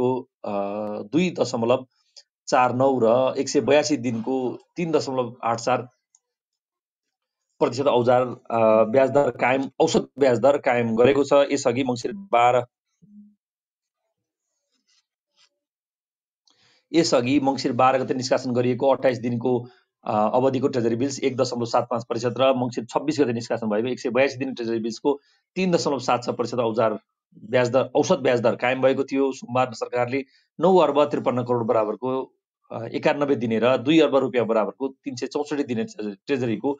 बिसको दुई दशमलव चार नौ र एक सय बयासी दिनको तिन दशमलव आठ चार प्रतिशत औजार ब्याज दर कायम औसत ब्याज दर कायम गरेको छ। यसअघि मङ्सिर बाह्र यसअघि मङ्सिर बाह्र गते निष्कासन गरिएको अठाइस दिनको अवधिको ट्रेजरी बिल्स एक दशमलव सात पाँच प्रतिशत र मङ्सिर छब्बिस गते निष्कासन भएको एक सय बयासी दिन ट्रेजरी बिल्सको तिन दशमलव सात छ प्रतिशत औजार ब्याज दर औसत ब्याज दर कायम भएको थियो। सोमबार सरकारले नौ अर्ब त्रिपन्न करोड बराबरको एकानब्बे दिने र दुई अर्ब रुपियाँ बराबरको तिन सय चौसठी दिने ट्रेजरीको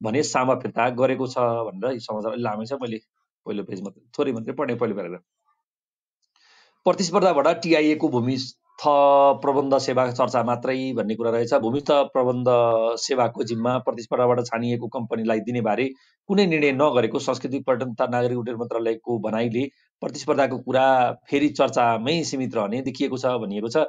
भने सामा फिर्ता गरेको छ भनेर यो समाचार अलिक लामै छ। मैले पहिलो पेजमा थोरै मात्रै पढ्ने पहिलो प्याराग्राफ। प्रतिस्पर्धाबाट टिआइएको भूमिस्थ प्रबन्ध सेवा चर्चा मात्रै भन्ने कुरा रहेछ। भूमिस्थ प्रबन्ध सेवाको जिम्मा प्रतिस्पर्धाबाट छानिएको कम्पनीलाई दिने बारे कुनै निर्णय नगरेको संस्कृति पर्यटन तथा नागरिक उड्डयन मन्त्रालयको भनाइले प्रतिस्पर्धाको कुरा फेरि चर्चामै सीमित रहने देखिएको छ भनिएको छ।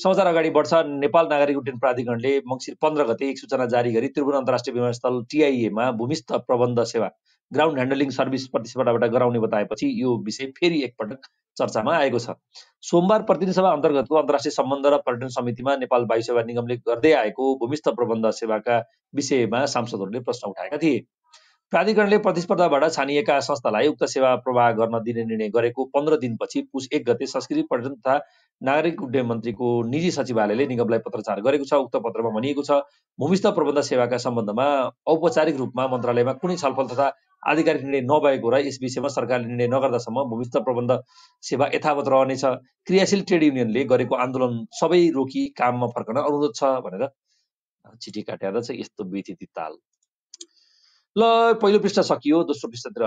समाचार अगाडि बढ्छ। नेपाल नागरिक उड्डयन प्राधिकरणले मङ्सिर पन्ध्र गते एक सूचना जारी गरी त्रिभुवन अन्तर्राष्ट्रिय विमानस्थल टिआइएमा भूमिस्थ प्रबन्ध सेवा ग्राउन्ड ह्यान्डलिङ सर्भिस प्रतिस्पर्धाबाट गराउने बताएपछि यो विषय फेरि एकपटक चर्चामा आएको छ। सोमबार प्रतिनिधि सभा अन्तर्गतको अन्तर्राष्ट्रिय सम्बन्ध र पर्यटन समितिमा नेपाल वायु सेवा निगमले गर्दै आएको भूमिस्थ प्रबन्ध सेवाका विषयमा सांसदहरूले प्रश्न उठाएका थिए। प्राधिकरणले प्रतिस्पर्धाबाट छानिएका संस्थालाई उक्त सेवा प्रवाह गर्न दिने निर्णय गरेको पन्ध्र दिनपछि पुस एक गते संस्कृति पर्यटन तथा नागरिक उड्डयन मन्त्रीको निजी सचिवालयले निगमलाई पत्रचार गरेको छ। उक्त पत्रमा भनिएको छ भूमिस्थ प्रबन्ध सेवाका सम्बन्धमा औपचारिक रूपमा मन्त्रालयमा कुनै छलफल तथा आधिकारिक निर्णय नभएको र यस विषयमा सरकारले निर्णय नगर्दासम्म भूमिस्थ प्रबन्ध सेवा यथावत रहनेछ। क्रियाशील ट्रेड युनियनले गरेको आन्दोलन सबै रोकी काममा फर्कन अनुरोध छ भनेर चिठी काटेर चाहिँ यस्तो विधिति ताल। ल पहिलो पृष्ठ सकियो दोस्रो पृष्ठतिर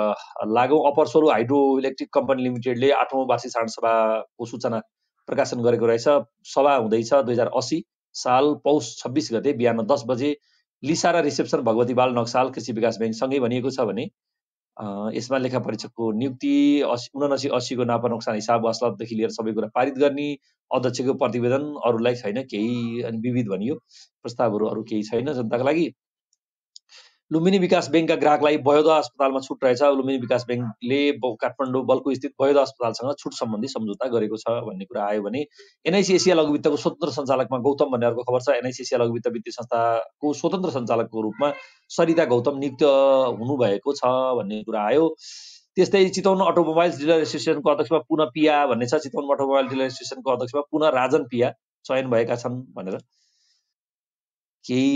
लागौँ। Upper Soru hydro electric company लिमिटेडले आठौँ वार्षिक साधारण सभाको सूचना प्रकाशन गरेको रहेछ। सभा हुँदैछ दुई हजार असी साल पौष छब्बिस गते बिहान दस बजे लिसा र रिसेप्सन भगवती बाल नक्साल कृषि विकास ब्याङ्कसँगै भनिएको छ भने यसमा लेखा परीक्षकको नियुक्ति असी उनासी असीको नापा नोक्सान हिसाब असलतदेखि लिएर सबै कुरा पारित गर्ने अध्यक्षको प्रतिवेदन अरूलाई छैन केही अनि विविध भनियो। प्रस्तावहरू अरू केही छैन जनताको लागि। लुम्बिनी विकास ब्याङ्कका ग्राहकलाई बयोदा अस्पतालमा छुट रहेछ। लुम्बिनी विकास ब्याङ्कले काठमाडौँ बल्कु स्थित बयोदा अस्पतालसँग छुट सम्बन्धी सम्झौता गरेको छ भन्ने कुरा आयो भने एनआइसी एसिया लघुवित्तको स्वतन्त्र सञ्चालकमा गौतम भन्ने अर्को खबर छ। एनआइसी एसिया लघुवित्त वित्तीय संस्थाको स्वतन्त्र सञ्चालकको रूपमा सरिता गौतम नियुक्त हुनुभएको छ भन्ने कुरा आयो। त्यस्तै चितवन अटोमोबाइल्स डिलर एसोसिएसनको अध्यक्षमा पुनः पिया भन्ने छ। चितवन अटोमोबाइल डिलर एसोसिएसनको अध्यक्षमा पुनः राजन पिया चयन भएका छन् भनेर केही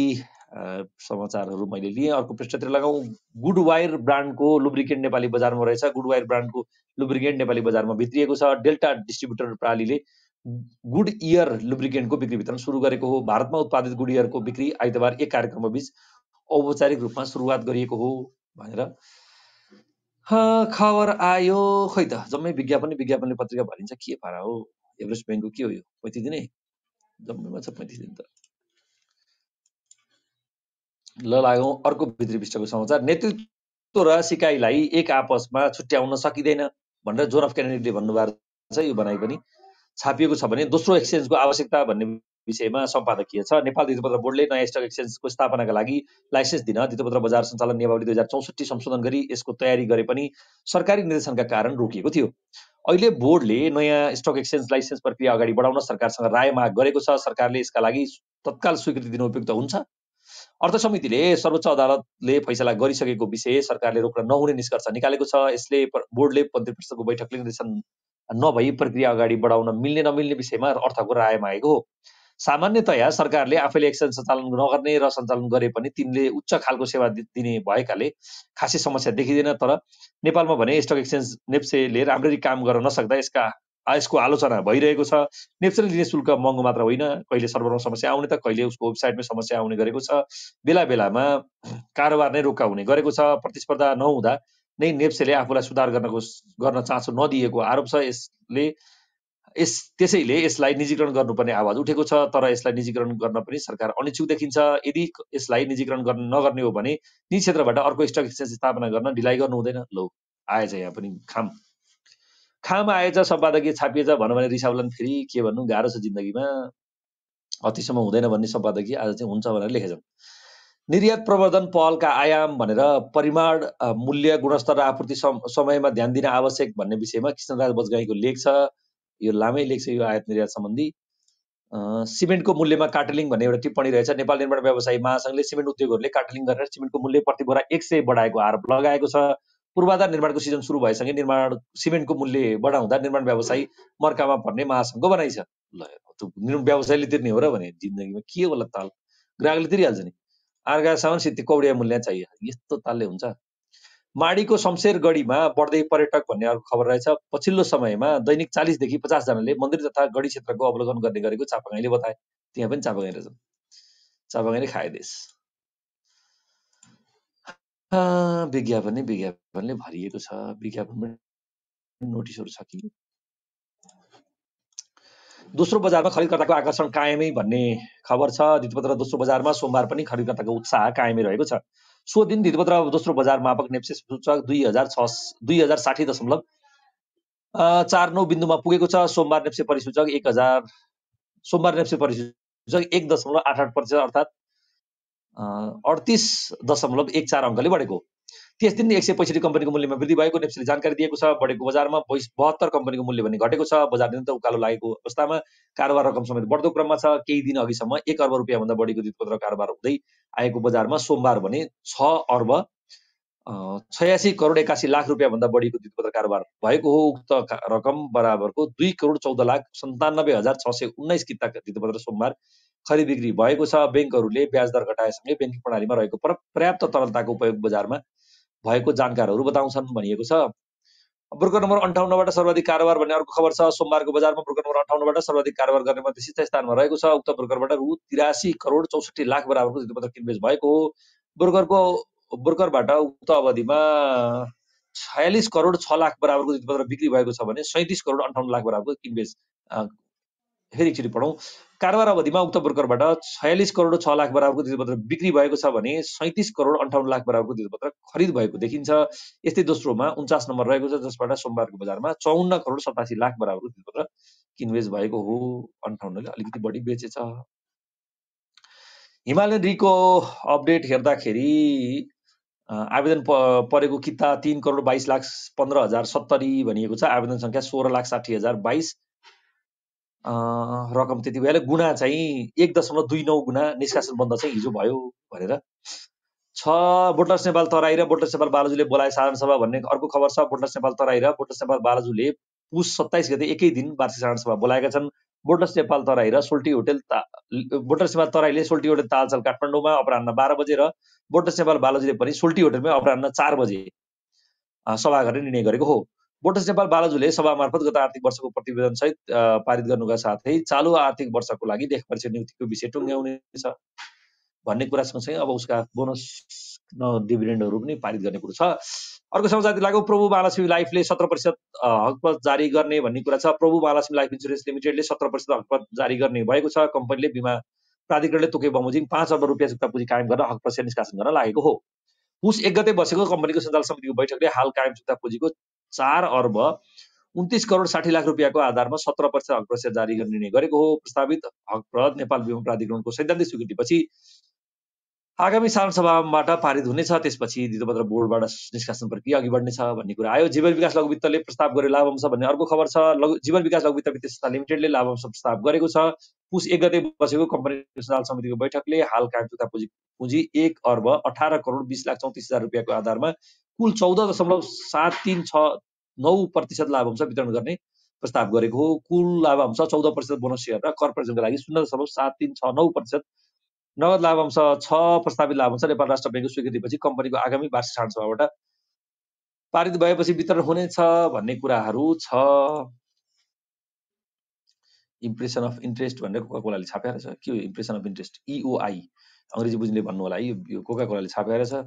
समाचारहरू मैले लिएँ। अर्को पृष्ठतिर लगाउँ गुड वायर ब्रान्डको लुब्रिकेन्ट नेपाली बजारमा रहेछ। गुड वायर ब्रान्डको लुब्रिकेन्ट नेपाली बजारमा भित्रिएको छ। डेल्टा डिस्ट्रिब्युटर प्रणालीले गुड इयर लुब्रिकेन्टको बिक्री वितरण सुरु गरेको हो। भारतमा उत्पादित गुड इयरको बिक्री आइतबार एक कार्यक्रमको बिच औपचारिक रूपमा सुरुवात गरिएको हो भनेर। खबर आयो। खै त जम्मै विज्ञापन विज्ञापनले पत्रिका भनिन्छ के पारा हो? एभरेस्ट ब्याङ्कको के हो यो? पैँतिस दिनै? जम्मैमा छ पैँतिस दिन त। ल लागौँ अर्को भित्री पृष्ठको समाचार। नेतृत्व र सिकाइलाई एक आपसमा छुट्याउन सकिँदैन भनेर जोन अफ क्यान्डिडेटले भन्नुभएको छ। यो बनाइ पनि छापिएको छ भने दोस्रो एक्सचेन्जको आवश्यकता भन्ने विषयमा सम्पादकीय छ। नेपाल द्वितीयपत्र बोर्डले नयाँ स्टक एक्सचेन्जको स्थापनाका लागि लाइसेन्स दिन द्वितीयपत्र बजार सञ्चालन नियमावली दुई हजार चौसठी संशोधन गरी यसको तयारी गरे पनि सरकारी निर्देशनका कारण रोकिएको थियो। अहिले बोर्डले नयाँ स्टक एक्सचेन्ज लाइसेन्स प्रक्रिया अगाडि बढाउन सरकारसँग राय माग गरेको छ। सरकारले यसका लागि तत्काल स्वीकृति दिनु उपयुक्त हुन्छ। अर्थ समितिले सर्वोच्च अदालतले फैसला गरिसकेको विषय सरकारले रोक्न नहुने निष्कर्ष निकालेको छ। यसले बोर्डले मन्त्री परिषदको बैठकले निर्देशन नभई प्रक्रिया अगाडि बढाउन मिल्ने नमिल्ने विषयमा अर्थको राय मागेको हो। सामान्यतया सरकारले आफैले एक्सचेन्ज सञ्चालन नगर्ने र सञ्चालन गरे पनि तिनले उच्च खालको सेवा दिने भएकाले खासै समस्या देखिँदैन। तर नेपालमा भने स्टक एक्सचेन्ज नेप्सेले राम्ररी काम गर्न नसक्दा यसका यसको आलोचना भइरहेको छ। नेप्सेले लिने शुल्क महँगो मात्र होइन। कहिले सर्भरमा समस्या आउने त कहिले उसको वेबसाइटमै समस्या आउने गरेको छ। बेला बेलामा कारोबार नै रोक्का हुने गरेको छ। प्रतिस्पर्धा नहुँदा नै नेप्सेले आफूलाई सुधार गर्नको गर्न चासो नदिएको आरोप छ। यसले यस त्यसैले यसलाई निजीकरण गर्नुपर्ने आवाज उठेको छ। तर यसलाई निजीकरण गर्न पनि सरकार अनिच्छुक देखिन्छ। यदि यसलाई निजीकरण गर्न नगर्ने हो भने निजी क्षेत्रबाट अर्को स्टक एक्सचेन्ज स्थापना गर्न ढिलाइ गर्नु हुँदैन लो आएछ यहाँ पनि खाम। खाम आएछ सम्पादकीय छापिएछ भनौँ भने रिसाउलान् फेरि के भन्नु? गाह्रो छ जिन्दगीमा। अतिसम्म हुँदैन भन्ने सम्पादकीय आज चाहिँ हुन्छ भनेर लेखेछन्। निर्यात प्रवर्धन पहलका आयाम भनेर परिमाण मूल्य गुणस्तर र आपूर्ति समयमा ध्यान दिन आवश्यक भन्ने विषयमा कृष्णराज बजगाईको लेख छ। यो लामै लेख्छ यो आयात निर्यात सम्बन्धी। सिमेन्टको मूल्यमा काटलिङ भन्ने एउटा टिप्पणी रहेछ। नेपाल निर्माण व्यवसायी महासङ्घले सिमेन्ट उद्योगहरूले काटलिङ गरेर सिमेन्टको मूल्य प्रति बोरा एक सय बढाएको आरोप लगाएको छ। पूर्वाधार निर्माणको सिजन सुरु भएसँगै निर्माण सिमेन्टको मूल्य बढाउँदा निर्माण व्यवसायी मर्कामा पर्ने महासङ्घको भनाइ छ। ल व्यवसायले तिर्ने हो र भने जिन्दगीमा के होला ताल? ग्राहकले तिरिहाल्छ नि। अर्कासम्म सिद्धि कौडिया मूल्य चाहियो। यस्तो तालले हुन्छ। माडीको शमशेर गढीमा बढ्दै पर्यटक भन्ने अर्को खबर रहेछ। पछिल्लो समयमा दैनिक चालिसदेखि पचासजनाले मन्दिर तथा गढी क्षेत्रको अवलोकन गर्ने गरेको चापागाईले बताए। त्यहाँ पनि चापागाई रहेछ चापागाईले खाए देश। विज्ञापन नै विज्ञापनले भरिएको छ। विज्ञापन नोटिसहरू छ कि? दोस्रो बजारमा खरिदकर्ताको आकर्षण कायमै भन्ने खबर छ। दितपत्र दोस्रो बजारमा सोमबार पनि खरिदकर्ताको उत्साह कायमै रहेको छ। सो दिन धितपत्र दोस्रो बजार मापक नेप्से सूचक दुई हजार छ दुई हजार साठी दशमलव चार नौ बिन्दुमा पुगेको छ। सोमबार नेप्से परिसूचक एक हजार सोमबार नेप्से परिसूचक एक दशमलव आठ आठ प्रतिशत अर्थात् अडतिस दशमलव एक चार अङ्कले बढेको त्यस दिन एक सय पैँसठी कम्पनीको मूल्यमा वृद्धि भएको नेप्सीले जानकारी दिएको छ बढेको बजारमा बहत्तर कम्पनीको मूल्य भने घटेको छ बजार निरन्तर उकालो लागेको अवस्थामा कारोबार रकम समेत बढ्दो क्रममा छ केही दिन अघिसम्म एक अर्ब रुपियाँभन्दा बढीको दितपत्र कारोबार हुँदै आएको बजारमा सोमबार भने छ अर्ब छयासी करोड एकासी लाख रुपियाँभन्दा बढीको दितपत्र कारोबार भएको हो। उक्त रकम बराबरको दुई करोड चौध लाख सन्तानब्बे हजार छ सय उन्नाइस किता दितपत्र सोमबार खरिद बिक्री भएको छ। ब्याङ्कहरूले ब्याज दर घटाएसँगै ब्याङ्किङ प्रणालीमा रहेको पर्याप्त तरलताको उपयोग बजारमा भएको जानकारहरू बताउँछन् भनिएको छ। ब्रोकर नम्बर अन्ठाउन्नबाट सर्वाधिक कारोबार भन्ने अर्को खबर छ। सोमबारको बजारमा ब्रोकर नम्बर अन्ठाउन्नबाट सर्वाधिक कारोबार गर्ने मध्ये शिक्षा स्थानमा रहेको छ। उक्त ब्रोकरबाट रु तिरासी करोड चौसठी लाख बराबरको पत्र किनबेच भएको हो। ब्रोकरको ब्रोकरबाट उक्त अवधिमा छयालिस करोड छ लाख बराबरको पत्र बिक्री भएको छ भने सैतिस करोड अन्ठाउन्न लाख बराबरको किनबेच फेरि एकचोटि पढौँ। कारोबार अवधिमा उक्त ब्रोकरबाट छयालिस करोड छ लाख बराबरको दिदपत्र बिक्री भएको छ भने सैतिस करोड अन्ठाउन्न लाख बराबरको दिदपत्र खरिद भएको देखिन्छ। यस्तै दोस्रोमा उन्चास नम्बर रहेको छ जसबाट सोमबारको बजारमा चौन्न करोड सतासी लाख बराबरको दिदपत्र किनबेच भएको हो। अन्ठाउन्नले अलिकति बढी बेचेछ। हिमालयन रिको अपडेट हेर्दाखेरि आवेदन परेको किता तिन करोड बाइस लाख पन्ध्र हजार सत्तरी भनिएको छ। आवेदन सङ्ख्या सोह्र लाख साठी हजार बाइस रकम त्यति भइहाल्यो गुणा चाहिँ एक दशमलव दुई नौ गुणा निष्कासन बन्द चाहिँ हिजो भयो भनेर। छ बोटलस नेपाल तराई र बोटलस नेपाल बालजुले बोलाए साधारण सभा भन्ने अर्को खबर छ। बोटलस नेपाल तराई र बोटलस नेपाल बालजुले पुस सत्ताइस गते एकै दिन वार्षिक साधारण सभा बोलाएका छन्। बोटलस नेपाल तराई र सोल्टी होटेल बोटलस नेपाल तराईले सोल्टी होटेल तालचल काठमाडौँमा अपरान्न बाह्र बजे र बोटलस नेपाल बालजुले पनि सोल्टी होटेलमै अपरान्न चार बजे सभा गर्ने निर्णय गरेको हो। बोटस नेपाल बालाजुले सभा मार्फत गत आर्थिक वर्षको प्रतिवेदन सहित पारित गर्नुका साथै चालु आर्थिक वर्षको लागि देख परीक्षा नियुक्तिको विषय टुङ्ग्याउनेछ। भन्ने कुरा सँगसँगै अब उसका बोनस डिभिडेन्डहरू पनि पारित गर्ने कुरो छ। अर्को समाचार लागु प्रभु महालक्ष्मी लाइफले सत्र प्रतिशत हकपत जारी गर्ने भन्ने कुरा छ। प्रभु महालक्ष्मी लाइफ इन्सुरेन्स लिमिटेडले सत्र प्रतिशत हकपत जारी गर्ने भएको छ। कम्पनीले बिमा प्राधिकरणले तोके बमोजिम पाँच अर्ब रुपियाँ जुक्ता पुँजी कायम गर्न हक प्रतिशत निष्कासन गर्न लागेको हो। पुस एक गते बसेको कम्पनीको सञ्चालन समितिको बैठकले हाल कायम जुक्ता पुँजीको चार अर्ब उन्तिस करोड साठी लाख रुपियाँको आधारमा सत्र प्रतिशत जारी गर्ने निर्णय गरेको हो। प्रस्तावित हक नेपाल बिमा प्राधिकरणको सैद्धान्तिक स्वीकृतिपछि आगामी सभाबाट पारित हुनेछ। त्यसपछि द्वितपत्र बोर्डबाट निष्कासन प्रक्रिया अघि बढ्नेछ भन्ने कुरा आयो। जीवन विकास लघु वित्तले प्रस्ताव गरे लाभांश भन्ने अर्को खबर छ। लघु जीवन विकास लघु वित्त वित्तीय संस्था लिमिटेडले लाभांश प्रस्ताव गरेको छ। पुस एक गते बसेको कम्पनी समितिको बैठकले हाल कायम पुँजी पुँजी एक अर्ब अठार करोड बिस लाख चौतिस हजार रुपियाँको आधारमा कुल चौध दशमलव सात तिन छ नौ प्रतिशत लाभांश वितरण गर्ने प्रस्ताव गरेको हो। कुल लाभांश चौध प्रतिशत बोनस सेयर र कर्पोरेसनको लागि शून्य दशमलव सात तिन छ नौ प्रतिशत नगद लाभांश छ प्रस्तावित लाभांश नेपाल राष्ट्र ब्याङ्कको स्वीकृतिपछि कम्पनीको आगामी वार्षिक सभाबाट पारित भएपछि वितरण हुनेछ भन्ने कुराहरू छ। इम्प्रेसन अफ इन्ट्रेस्ट भनेर कोका कोलाले छापेर छ। के हो इम्प्रेसन अफ इन्ट्रेस्ट इओआई अङ्ग्रेजी बुझ्ने भन्नु होला यो कोका कोलाले छापेर छ।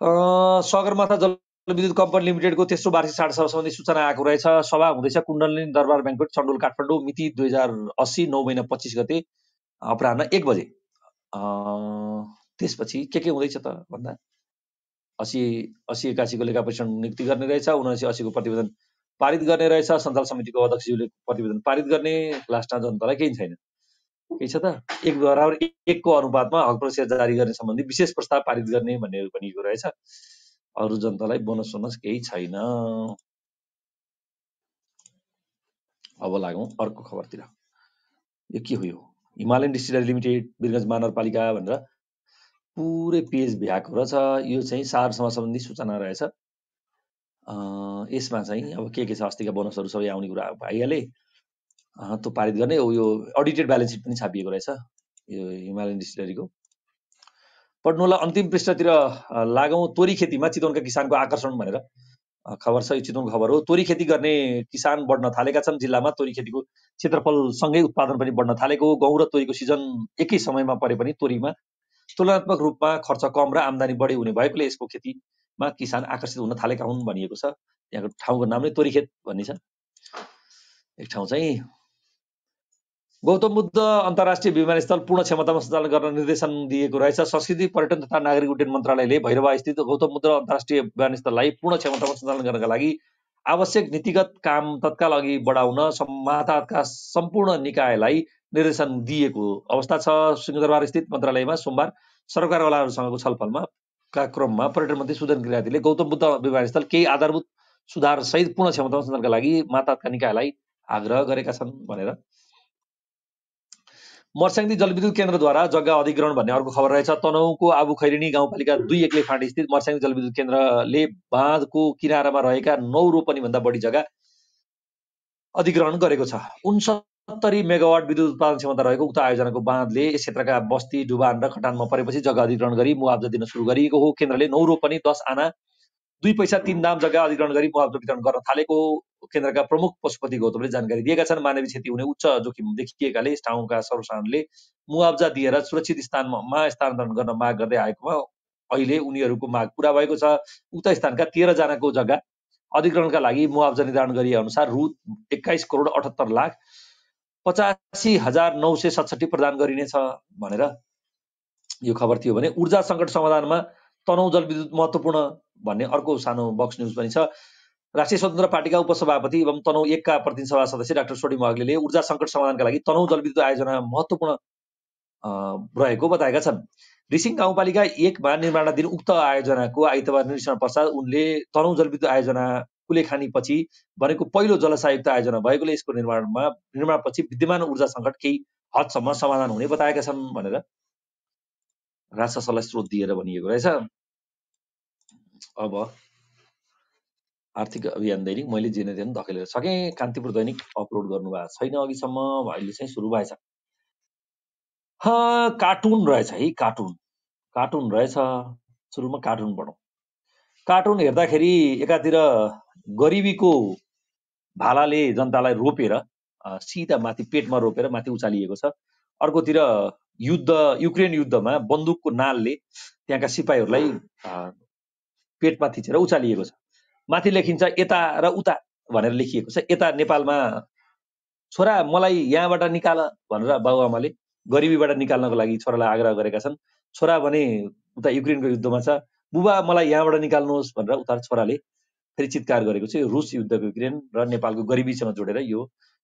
सगरमाथा जलविद्युत कम्पनी लिमिटेडको तेस्रो वार्षिक साढे सभा सम्बन्धी सूचना आएको रहेछ। सभा हुँदैछ कुण्डलिनी दरबार ब्याङ्कट चण्डोल काठमाडौँ मिति दुई हजार अस्सी नौ महिना पच्चिस गते अपराह एक बजे। त्यसपछि के के हुँदैछ त भन्दा? असी असी एकासीको लेखा परीक्षण नियुक्ति गर्ने रहेछ उनासी असीको प्रतिवेदन पारित गर्ने रहेछ सञ्चाल समितिको अध्यक्षज्यूले प्रतिवेदन पारित गर्ने लास्टमा जनतालाई केही छैन। केही छ त? एक बराबर एकको अनुपातमा हक प्रतिशत जारी गर्ने सम्बन्धी विशेष प्रस्ताव पारित गर्ने भन्ने भनिएको रहेछ। अरू जनतालाई बोनस सोनस केही छैन। अब लागौँ अर्को खबरतिर। यो के हो यो? हिमालयन डिस्टिलरी लिमिटेड वीरगञ्ज महानगरपालिका भनेर पुरै पेज भ्याएको रहेछ। यो चाहिँ सार समाज सम्बन्धी सूचना रहेछ। यसमा चाहिँ अब के के छ? अस्तिका बोनसहरू सबै आउने कुरा भइहाले। त्यो पारित गर्ने। यो अडिटेड ब्यालेन्स सिट पनि छापिएको रहेछ यो हिमालयन डिस्टिलरीको। पढ्नुलाई अन्तिम पृष्ठतिर लागौँ तोरी खेतीमा चितवनका किसानको आकर्षण भनेर। खबर छ यो चितवनको खबर हो। तोरी खेती गर्ने किसान बढ्न थालेका छन् जिल्लामा। तोरी खेतीको क्षेत्रफलसँगै उत्पादन पनि बढ्न थालेको गहुँ र तोरीको सिजन एकै समयमा परे पनि तोरीमा तुलनात्मक रूपमा खर्च कम र आम्दानी बढी हुने भएकोले यसको खेतीमा किसान आकर्षित हुन थालेका हुन् भनिएको छ। त्यहाँको ठाउँको नाम नै तोरीखेत भन्ने छ। एक ठाउँ चाहिँ गौतम बुद्ध अन्तर्राष्ट्रिय विमानस्थल पूर्ण क्षमतामा सञ्चालन गर्न निर्देशन दिएको रहेछ। संस्कृति पर्यटन तथा नागरिक उड्डयन मन्त्रालयले भैरवा स्थित गौतम बुद्ध अन्तर्राष्ट्रिय विमानस्थललाई पूर्ण क्षमतामा सञ्चालन गर्नका लागि आवश्यक नीतिगत काम तत्काल अघि बढाउन माताका सम्पूर्ण निकायलाई निर्देशन दिएको अवस्था छ। सिंहदरबार स्थित मन्त्रालयमा सोमबार सरकारवालाहरूसँगको छलफलमा का क्रममा पर्यटन मन्त्री सुदन किरातीले गौतम बुद्ध विमानस्थल केही आधारभूत सुधार सहित पूर्ण क्षमतामा सञ्चालनका लागि माताका निकायलाई आग्रह गरेका छन् भनेर मर्स्याङ्दी जलविद्युत केन्द्रद्वारा जग्गा अधिग्रहण भन्ने अर्को खबर रहेछ। तनहुको आबु खैरिनी गाउँपालिका दुई एक्लै फाँटी स्थित मर्स्याङ्दी जलविद्युत केन्द्रले बाँधको किनारामा रहेका नौ रोपनी भन्दा बढी जग्गा अधिग्रहण गरेको छ। उनसत्तरी मेगावाट विद्युत उत्पादन क्षमता रहेको उक्त आयोजनाको बाँधले यस क्षेत्रका बस्ती डुबान र खटानमा परेपछि जग्गा अधिग्रहण गरी मुआवजा दिन सुरु गरिएको हो। केन्द्रले नौ रोपनी दस आना दुई पैसा तिन दाम जग्गा अधिग्रहण गरी मुआवजा वितरण गर्न थालेको केन्द्रका प्रमुख पशुपति गौतमले जानकारी दिएका छन्। मानवीय क्षति हुने उच्च जोखिम देखिएकाले ठाउँका सर्वसाधारणले मुआवजा दिएर सुरक्षित स्थानमा स्थानान्तरण गर्न माग गर्दै आएकोमा अहिले उनीहरूको माग पुरा भएको छ। उक्त स्थानका तेह्रजनाको जग्गा अधिग्रहणका लागि मुआवजा निर्धारण गरिए अनुसार रु एक्काइस करोड अठहत्तर लाख पचासी हजार नौ सय सतसठी प्रदान गरिनेछ भनेर यो खबर थियो भने ऊर्जा सङ्कट समाधानमा तनहु जलविद्युत महत्त्वपूर्ण भन्ने अर्को सानो बक्स न्युज पनि छ। राष्ट्रिय स्वतन्त्र पार्टीका उपसभापति एवं तनहु एकका प्रतिनिधि सभा सदस्य डाक्टर सोडी महग्लीले ऊर्जा सङ्कट समाधानका लागि तनहु जलविद्युत आयोजना महत्त्वपूर्ण रहेको बताएका छन्। रिसिङ गाउँपालिका एकमा निर्माणाधीन उक्त आयोजनाको आइतबार निरीक्षण पश्चात उनले तनहु जलविद्युत आयोजना कुलेखानीपछि भनेको पहिलो जलसायुक्त आयोजना भएकोले यसको निर्माणमा निर्माणपछि विद्यमान ऊर्जा सङ्कट केही हदसम्म समाधान हुने बताएका छन् भनेर राष्ट्रसभालाई स्रोत दिएर भनिएको रहेछ। अब आर्थिक अभियान दैनिक मैले जेनेरेन धकेलेर सकेँ। कान्तिपुर दैनिक अपलोड गर्नुभएको छैन अघिसम्म अहिले चाहिँ सुरु भएछ। कार्टुन रहेछ है कार्टुन। कार्टुन रहेछ। सुरुमा कार्टुन पढौँ कार्टुन हेर्दाखेरि एकातिर गरिबीको भालाले जनतालाई रोपेर सिधा माथि पेटमा रोपेर माथि उचालिएको छ। अर्कोतिर युद्ध युक्रेन युद्धमा बन्दुकको नालले त्यहाँका सिपाहीहरूलाई पेटमा थिचेर उचालिएको छ। माथि लेखिन्छ यता र उता भनेर लेखिएको छ। यता नेपालमा छोरा मलाई यहाँबाट निकाल भनेर बाबुआमाले गरिबीबाट निकाल्नको लागि छोरालाई आग्रह गरेका छन्। छोरा भने उता युक्रेनको युद्धमा छ। बुबा मलाई यहाँबाट निकाल्नुहोस् भनेर उता छोराले फेरि चितकार गरेको छ। रुस युद्धको युक्रेन र नेपालको गरिबीसँग जोडेर यो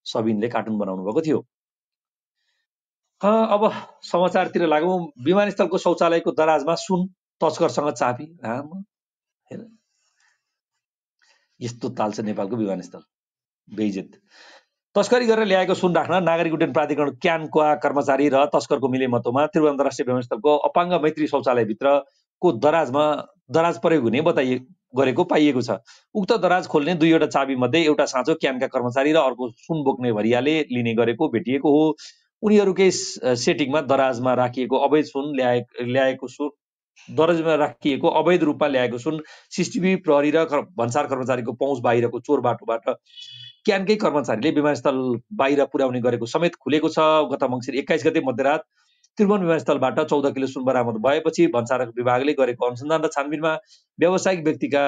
सबिनले कार्टुन बनाउनु भएको थियो। अब समाचारतिर लागौँ। विमानस्थलको शौचालयको दराजमा सुन तस्करसँग चापी। हेर। यस्तो ताल छ नेपालको विमानस्थल। बेइजेत तस्करी गरेर ल्याएको सुन राख्न नागरिक उड्डयन प्राधिकरण क्यानका कर्मचारी र तस्करको मिलेमतोमा त्रिभुवन अन्तर्राष्ट्रिय विमानस्थलको अपाङ्ग मैत्री शौचालयभित्रको दराजमा दराज प्रयोग हुने बताइए गरेको पाइएको छ। उक्त दराज खोल्ने दुईवटा चाबी मध्ये एउटा साँचो क्यानका कर्मचारी र अर्को सुन बोक्ने भरियाले लिने गरेको भेटिएको हो। उनीहरूकै सेटिङमा दराजमा राखिएको अवैध सुन ल्याए ल्याएको सुन दरजमा राखिएको अवैध रूपमा ल्याएको सुन सिसिटिभी प्रहरी र भन्सार कर्मचारीको पहुँच बाहिरको चोर बाटोबाट क्यानकै कर्मचारीले विमानस्थल बाहिर पुर्याउने गरेको समेत खुलेको छ। गत मङ्सिर एक्काइस गते मध्यरात त्रिभुवन विमानस्थलबाट चौध किलो सुन बरामद भएपछि भन्सार विभागले गरेको अनुसन्धान र छानबिनमा व्यावसायिक व्यक्तिका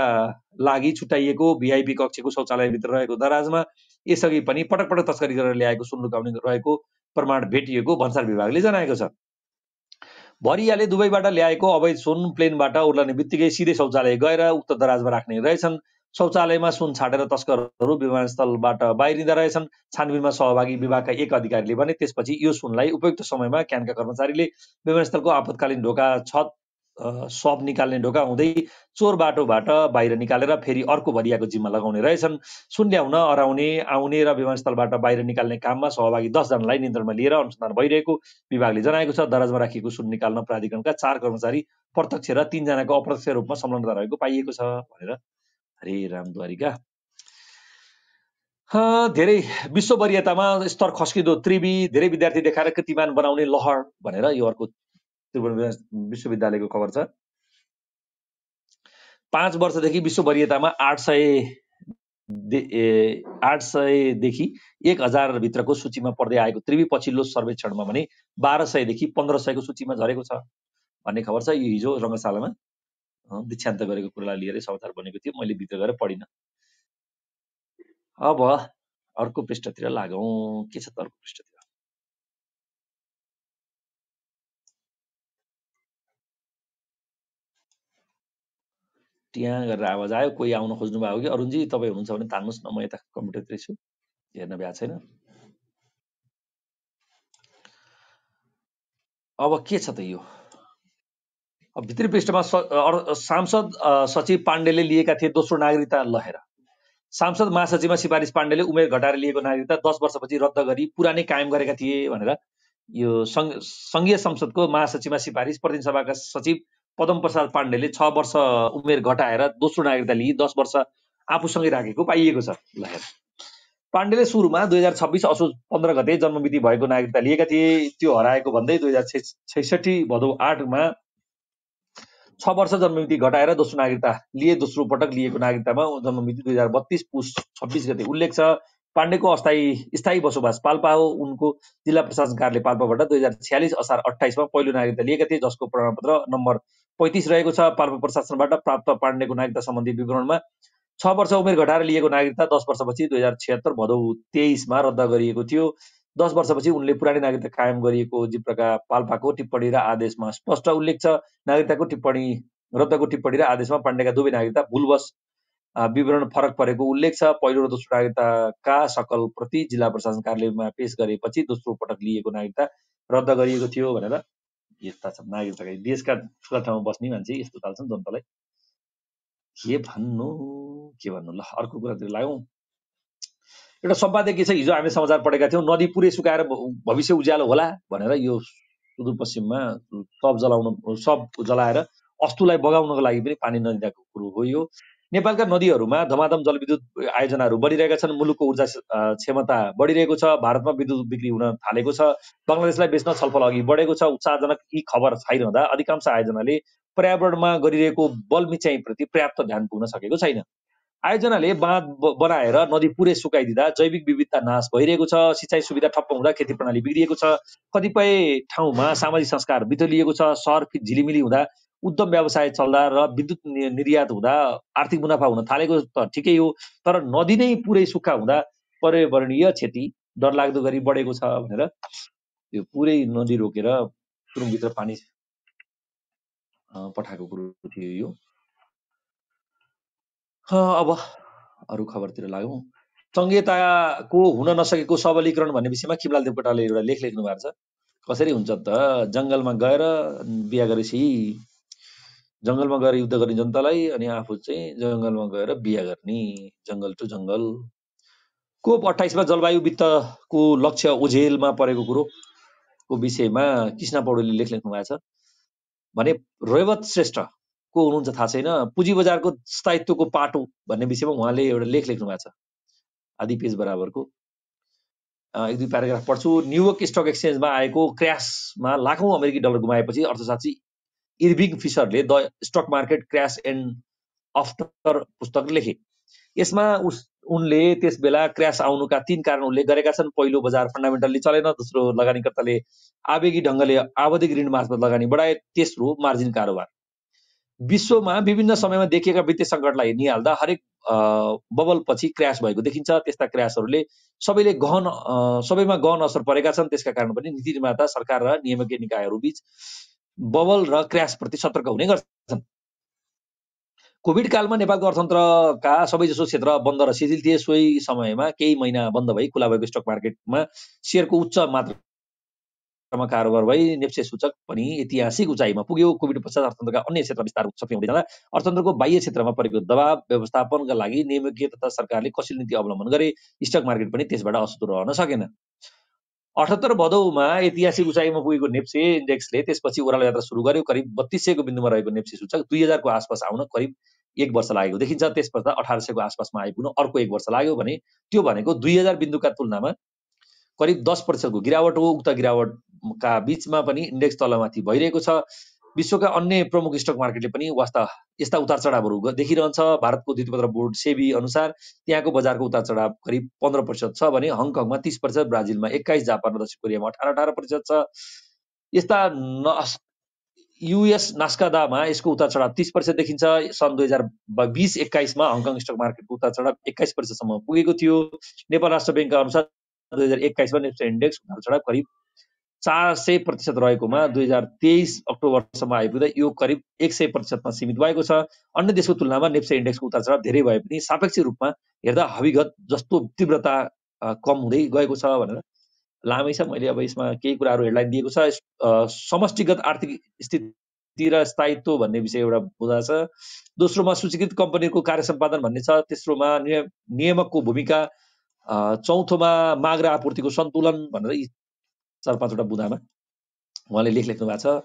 लागि छुट्याइएको भिआइपी कक्षको शौचालयभित्र रहेको दराजमा यसअघि पनि पटक पटक तस्करी गरेर ल्याएको सुन लुकाउने रहेको प्रमाण भेटिएको भन्सार विभागले जनाएको छ। भरियाले दुबईबाट ल्याएको अवैध सुन प्लेनबाट उर्लने बित्तिकै सिधै शौचालय गएर उक्त दराजमा राख्ने रहेछन्। शौचालयमा सुन छाडेर तस्करहरू विमानस्थलबाट बाहिरिँदा रहेछन्। छानबिनमा सहभागी विभागका एक अधिकारीले भने त्यसपछि यो सुनलाई उपयुक्त समयमा क्यानका कर्मचारीले विमानस्थलको आपतकालीन ढोका छत सब निकाल्ने ढोका हुँदै चोर बाटोबाट बाहिर निकालेर फेरि अर्को भरियाको जिम्मा लगाउने रहेछन्। सुन ल्याउन अराउने आउने र विमानस्थलबाट बाहिर निकाल्ने काममा सहभागी दसजनालाई नियन्त्रणमा लिएर अनुसन्धान भइरहेको विभागले जनाएको छ। दराजमा राखिएको सुन निकाल्न प्राधिकरणका चार कर्मचारी प्रत्यक्ष र तिनजनाको अप्रत्यक्ष रूपमा संलग्नता रहेको पाइएको छ भनेर हरे रामद्वारिका। धेरै विश्व वरियतामा स्तर खस्किँदो त्रिवी धेरै विद्यार्थी देखाएर कृतिमान बनाउने लहर भनेर यो अर्को त्रिभुवन विश्वविद्यालयको खबर छ। पाँच वर्षदेखि विश्व वरियतामा आठ सय आठ सयदेखि एक हजारभित्रको सूचीमा पर्दै आएको त्रिवी पछिल्लो सर्वेक्षणमा भने बाह्र सयदेखि पन्ध्र सयको सूचीमा झरेको छ भन्ने खबर छ। यो हिजो रङ्गशालामा दीक्षान्त गरेको कुरालाई लिएर समाचार बनेको थियो। मैले भित्र गएर पढिनँ। अब अर्को पृष्ठतिर लागौँ। के छ त अर्को पृष्ठतिर? त्यहाँ गरेर आवाज आयो कोही आउन खोज्नु भएको कि? अरुणजी तपाईँ हुनुहुन्छ भने तान्नुहोस् न म यता कम्प्युटरतिर छु। हेर्न भ्या छैन। अब के छ त यो? भित्री पृष्ठमा सांसद सचिव पाण्डेले लिएका थिए दोस्रो नागरिकता लहेर। सांसद महासचिवमा सिफारिस पाण्डेले उमेर घटाएर लिएको नागरिकता दस वर्षपछि रद्द गरी पुरानै कायम गरेका थिए भनेर यो सङ्घीय संसदको महासचिवमा सिफारिस प्रतिनिधि सभाका सचिव पदम प्रसाद पाण्डेले छ वर्ष उमेर घटाएर दोस्रो नागरिकता लिई दस वर्ष आफूसँगै राखेको पाइएको छ। पाण्डेले सुरुमा दुई हजार छब्बिस असोज पन्ध्र गते जन्ममिति भएको नागरिकता लिएका थिए। त्यो हराएको भन्दै दुई हजार छैसठी भदौ आठमा छ वर्ष जन्ममिति घटाएर दोस्रो नागरिकता लिए दोस्रो पटक लिएको नागरिकतामा जन्ममिति दुई हजार बत्तिस पुस छब्बिस गते उल्लेख छ। पाण्डेको अस्थायी स्थायी बसोबास पाल्पा हो। उनको जिल्ला प्रशासन कार्यालय पाल्पाबाट दुई हजार छ्यालिस असार अठाइसमा पहिलो नागरिकता लिएका थिए जसको प्रमाणपत्र नम्बर पैँतिस रहेको छ पाल्पा प्रशासनबाट प्राप्त पाण्डेको नागरिकता सम्बन्धी विवरणमा छ वर्ष उमेर घटाएर लिएको नागरिकता दस वर्षपछि दुई हजार छिहत्तर भदौ तेइसमा रद्द गरिएको थियो। दस वर्षपछि उनले पुरानै नागरिकता कायम गरिएको जिप्रका पाल्पाको टिप्पणी र आदेशमा स्पष्ट उल्लेख छ। नागरिकताको टिप्पणी रद्दको टिप्पणी र आदेशमा पाण्डेका दुवै नागरिकता भुलवश विवरण फरक परेको उल्लेख छ। पहिलो र दोस्रो नागरिकताका सकल प्रति जिल्ला प्रशासन कार्यालयमा पेश गरेपछि दोस्रो पटक लिएको नागरिकता रद्द गरिएको थियो भनेर यस्ता छन्। नागरिकता देशका ठुला ठाउँमा बस्ने मान्छे यस्तो थाल्छन् जनतालाई। के भन्नु? के भन्नु? ल अर्को कुरातिर लागौँ। एउटा सम्पादकीय छ हिजो हामी समाचार पढेका थियौँ नदी पुरै सुकाएर भविष्य उज्यालो होला भनेर यो सुदूरपश्चिममा सब जलाउनु सब जलाएर अस्तुलाई बगाउनको लागि पनि पानी नदिँदाको कुरो हो यो। नेपालका नदीहरूमा धमाधम जलविद्युत आयोजनाहरू बढिरहेका छन्। मुलुकको ऊर्जा क्षमता बढिरहेको छ। भारतमा विद्युत बिक्री हुन थालेको छ। बङ्गलादेशलाई बेच्न छलफल अघि बढेको छ। उत्साहजनक यी खबर छाइरहँदा अधिकांश आयोजनाले पर्यावरणमा गरिरहेको बल मिचाइप्रति पर्याप्त ध्यान पुग्न सकेको छैन। आयोजनाले बाँध बनाएर नदी पुरै सुकाइदिँदा जैविक विविधता नाश भइरहेको छ। सिँचाइ सुविधा ठप्प हुँदा खेती प्रणाली बिग्रिएको छ। कतिपय ठाउँमा सामाजिक संस्कार बिथोलिएको छ। सहर झिलिमिली हुँदा उद्यम व्यवसाय चल्दा र विद्युत निर्यात हुँदा आर्थिक मुनाफा हुन थालेको त ठिकै हो तर नदी नै पुरै सुक्खा हुँदा पर्यावरणीय क्षति डरलाग्दो गरी बढेको छ भनेर यो पुरै नदी रोकेर सुरुङभित्र पानी पठाएको कुरो थियो यो। अब अरू खबरतिर लागौँ। सङ्घीयताको हुन नसकेको सबलीकरण भन्ने विषयमा खिमलाल देवकोटाले एउटा लेख लेख्नु भएको छ। कसरी हुन्छ त? जङ्गलमा गएर बिहा गरेपछि जङ्गलमा गएर युद्ध गर्ने जनतालाई अनि आफू चाहिँ जङ्गलमा गएर बिहा गर्ने जङ्गल टु जङ्गल। कोप अठाइसमा जलवायु वित्तको लक्ष्य ओझेलमा परेको कुरोको विषयमा कृष्ण पौडेलले लेख लेख्नु भएको छ। भने रेवत श्रेष्ठ को हुनुहुन्छ थाहा छैन पुँजी बजारको स्थायित्वको पाटो भन्ने विषयमा उहाँले एउटा लेख लेख्नु भएको छ। आदि पेज बराबरको। एक दुई प्याराग्राफ पढ्छु। न्युयोर्क स्टक एक्सचेन्जमा आएको क्रासमा लाखौँ अमेरिकी डलर गुमाएपछि अर्थशास्त्री Irving फिसरले the stock market crash and after पुस्तक लेखे। यसमा उस उनले त्यस बेला क्रास आउनुका तीन कारण उल्लेख गरेका छन्। पहिलो बजार फन्डामेन्टल्ली चलेन दोस्रो लगानीकर्ताले आवेगी ढङ्गले आवधिक ऋण मार्फत लगानी बढाए तेस्रो मार्जिन कारोबार। विश्वमा विभिन्न समयमा देखिएका वित्तीय सङ्कटलाई निहाल्दा हरेक बबल पछि क्रास भएको देखिन्छ। त्यस्ता क्रासहरूले सबैले गहन सबैमा गहन असर परेका छन्। त्यसका कारण पनि नीति निर्माता सरकार र नियामकीय निकायहरू बिच बबल र क्रासप्रति सतर्क हुने गर्छन्। कोभिड कालमा नेपालको अर्थतन्त्रका सबैजसो क्षेत्र बन्द र शिथिल थिए सोही समयमा केही महिना बन्द भई खुला भएको स्टक मार्केटमा सेयरको उच्च मात्रा स्तरमा कारोबार भई नेप्से सूचक पनि ऐतिहासिक उचाइमा पुग्यो। कोभिड पश्चात अर्थतन्त्रका अन्य क्षेत्र विस्तार सक्ने हुँदै जाँदा अर्थतन्त्रको बाह्य क्षेत्रमा परेको दबाव व्यवस्थापनका लागि नियमित तथा सरकारले कसिल नीति अवलम्बन गरे। स्टक मार्केट पनि त्यसबाट असुतो रहन सकेन। अठहत्तर भदौमा ऐतिहासिक उचाइमा पुगेको नेप्से इन्डेक्सले त्यसपछि ओह्रालो यात्रा सुरु गर्यो। करिब बत्तिस सयको बिन्दुमा रहेको नेप्से सूचक दुई हजारको आसपास आउन करिब एक वर्ष लागेको देखिन्छ। त्यसपश्चात अठार सयको आसपासमा आइपुग्न अर्को एक वर्ष लाग्यो भने त्यो भनेको दुई हजार बिन्दुका तुलनामा करिब दस प्रतिशतको गिरावट हो। उक्त गिरावटका बिचमा पनि इन्डेक्स तलमाथि भइरहेको छ। विश्वका अन्य प्रमुख स्टक मार्केटले पनि वास्ता यस्ता उतार चढावहरू देखिरहन्छ। भारतको द्वितीयपत्र बोर्ड सेबी अनुसार त्यहाँको बजारको उतार चढाव करिब पन्ध्र प्रतिशत छ भने हङकङमा तिस प्रतिशत ब्राजिलमा एक्काइस जापान र दक्षिण कोरियामा अठार अठार प्रतिशत छ। यस्ता युएस नास्कादामा यसको उतार चढाव तिस प्रतिशत देखिन्छ। सन् दुई हजार बिस एक्काइसमा हङकङ स्टक मार्केटको उतार चढाव एक्काइस प्रतिशतसम्म पुगेको थियो। नेपाल राष्ट्र ब्याङ्कका अनुसार दुई हजार एक्काइसमा नेप्से इन्डेक्स उतार चढाव करिब चार सय प्रतिशत रहेकोमा दुई हजार तेइस अक्टोबरसम्म आइपुग्दा यो करिब एक सय प्रतिशतमा सीमित भएको छ। अन्य देशको तुलनामा नेप्से इन्डेक्सको उतार चढाव धेरै भए पनि सापेक्ष रूपमा हेर्दा हविगत जस्तो तीव्रता कम हुँदै गएको छ भनेर लामै छ। मैले अब यसमा केही कुराहरू हेडलाइन दिएको छ। समष्टिगत आर्थिक स्थिति र स्थायित्व भन्ने विषय एउटा बुझा छ दोस्रोमा सूचीकृत कम्पनीको कार्य सम्पादन भन्ने छ। तेस्रोमा नियमकको भूमिका चौथोमा माग र आपूर्तिको सन्तुलन भनेर यी चार पाँचवटा बुदामा। उहाँले लेख लेख्नु भएको छ।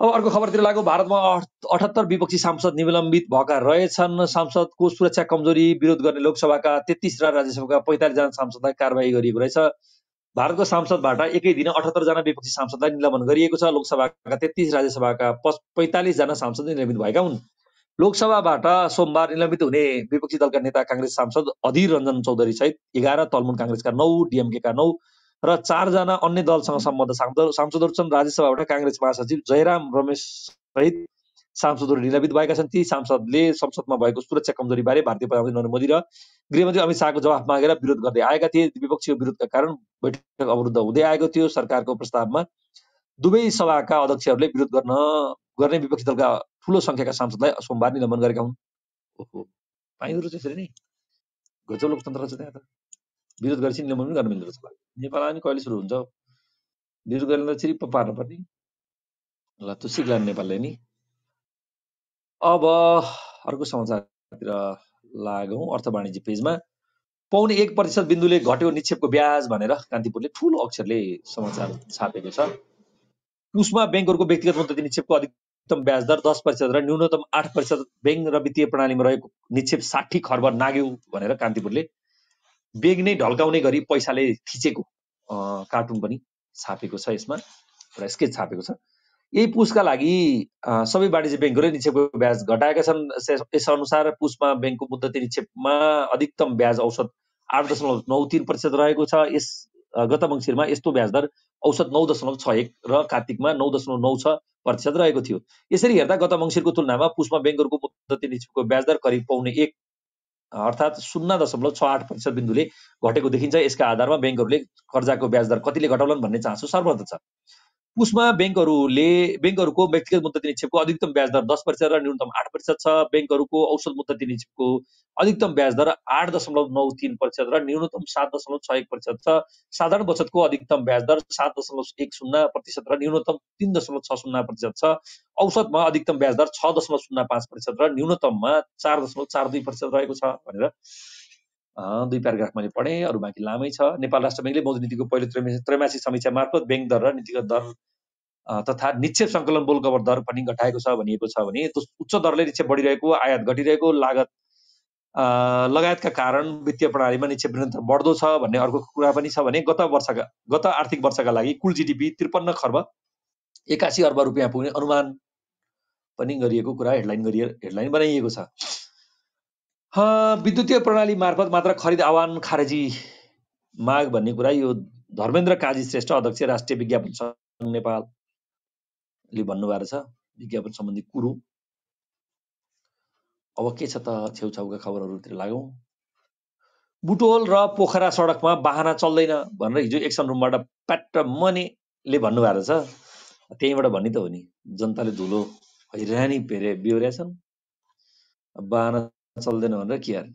अब अर्को खबरतिर लाग्यो भारतमा अठहत्तर विपक्षी सांसद निलम्बित भएका रहेछन्। सांसदको सुरक्षा कमजोरी विरोध गर्ने लोकसभाका तेत्तिस र राज्यसभाका पैँतालिसजना सांसदलाई कारवाही गरिएको रहेछ। भारतको सांसदबाट एकै दिन अठहत्तरजना विपक्षी सांसदलाई निलम्बन गरिएको छ। लोकसभाका तेत्तिस राज्यसभाका पैँतालिसजना सांसद निलम्बित भएका हुन्। लोकसभाबाट सोमबार निलम्बित हुने विपक्षी दलका नेता काङ्ग्रेस सांसद अधीर रञ्जन चौधरी सहित एघार तलमुन काङ्ग्रेसका नौ डिएमकेका नौ र चारजना अन्य दलसँग सम्बद्ध सांसदहरू छन् राज्यसभाबाट काङ्ग्रेस महासचिव जयराम रमेश सहित सांसदहरू निलम्बित भएका छन्। ती सांसदले संसदमा भएको सुरक्षा कमजोरी बारे भारतीय प्रधानमन्त्री नरेन्द्र मोदी र गृहमन्त्री अमित शाहको जवाफ मागेर विरोध गर्दै आएका थिए। विपक्षीय विरोधका कारण बैठक अवरुद्ध हुँदै आएको थियो। सरकारको प्रस्तावमा दुवै सभाका अध्यक्षहरूले विरोध गर्न गर्ने विपक्षी दलका ठुलो संख्याका सांसदलाई सोमबार निलम्बन गरेका हुन्। ओहो पाइँदो रहेछ यसरी नै? लोकतन्त्र छ त्यहाँ त। विरोध गरेपछि निलम्बन पनि गर्न मिल्दो रहेछ नेपालमा पनि कहिले सुरु हुन्छ? विरोध गरेर त चिरिप्प पार्नुपर्ने ल त्यो सिक्ला नेपालले नि। अब अर्को समाचारतिर लागौँ अर्थ वाणिज्य पेजमा। पाउने एक प्रतिशत बिन्दुले घट्यो निक्षेपको ब्याज भनेर कान्तिपुरले ठुलो अक्षरले समाचार छापेको छ। उसमा ब्याङ्कहरूको व्यक्तिगत मुद्दती निक्षेपको अधिकतम ब्याज दर दस प्रतिशत र न्यूनतम आठ प्रतिशत ब्याङ्क र वित्तीय प्रणालीमा रहेको निक्षेप साठी खर्ब नाग्यो भनेर कान्तिपुरले बेग नै ढल्काउने गरी पैसाले थिचेको कार्टुन पनि छापेको छ यसमा एउटा स्केच छापेको छ। यही पुसका लागि सबै वाणिज्य ब्याङ्कहरू निक्षेपको ब्याज घटाएका छन्। यसअनुसार पुसमा ब्याङ्कको मुद्दती निक्षेपमा अधिकतम ब्याज औसत आठ दशमलव नौ तिन प्रतिशत रहेको छ। यस गत मङ्सिरमा यस्तो ब्याज दर औसत नौ दशमलव छ एक र कार्तिकमा नौ दशमलव नौ छ प्रतिशत रहेको थियो। यसरी हेर्दा गत मङ्सिरको तुलनामा पुसमा ब्याङ्कहरूको मुद्दती निक्षेपको ब्याज दर करिब पाउने एक अर्थात् शून्य दशमलव छ आठ प्रतिशत बिन्दुले घटेको देखिन्छ। यसका आधारमा ब्याङ्कहरूले कर्जाको ब्याज दर कतिले घटाउलान् भन्ने चासो सर्वत्र छ। उसमा ब्याङ्कहरूले ब्याङ्कहरूको व्यक्तिगत मुद्दती निक्षेपको अधिकतम ब्याज दर दस प्रतिशत र न्यूनतम आठ प्रतिशत छ। ब्याङ्कहरूको औसत मुद्दती निक्षेपको अधिकतम ब्याज दर आठ दशमलव नौ तिन प्रतिशत र न्यूनतम सात दशमलव छ एक प्रतिशत छ। साधारण बचतको अधिकतम ब्याज दर सात दशमलव एक शून्य प्रतिशत र न्यूनतम तिन दशमलव छ शून्य प्रतिशत छ। औसतमा अधिकतम ब्याज दर छ दशमलव शून्य पाँच प्रतिशत र न्यूनतममा चार दशमलव चार दुई प्रतिशत रहेको छ भनेर दुई प्याराग्राफ मैले पढेँ अरू बाँकी लामै छ। नेपाल राष्ट्र ब्याङ्कले मौज नीतिको पहिलो त्रैमासिक समीक्षा मार्फत ब्याङ्क दर र नीतिगत दर तथा निक्षेप सङ्कलन बोल कभर दर पनि घटाएको छ भनिएको छ भने उच्च दरले निक्षेप बढिरहेको आयात घटिरहेको लागत लगायतका कारण वित्तीय प्रणालीमा निक्षेप निरन्तर बढ्दो छ भन्ने अर्को कुरा पनि छ भने गत वर्षका गत आर्थिक वर्षका लागि कुल जिडिपी त्रिपन्न खर्ब एकासी अर्ब रुपियाँ पुग्ने अनुमान पनि गरिएको कुरा हेडलाइन गरिए हेडलाइन बनाइएको छ। विद्युतीय प्रणाली मार्फत मात्र खरिद आह्वान खारेजी माग भन्ने कुरा यो धर्मेन्द्र काजी श्रेष्ठ अध्यक्ष राष्ट्रिय विज्ञापन सङ्घ नेपालले भन्नुभएको छ। विज्ञापन सम्बन्धी कुरो। अब के छ त छेउछाउका खबरहरूतिर लागौँ। बुटोल र पोखरा सडकमा बाहना चल्दैन भनेर हिजो एक्सन रुमबाट प्याट मनेले भन्नुभएको छ। त्यहीँबाट भन्ने त हो नि जनताले धुलो हैरानी पेरे बिहोरेछन् बाहना चल्दैन भनेर के गर्ने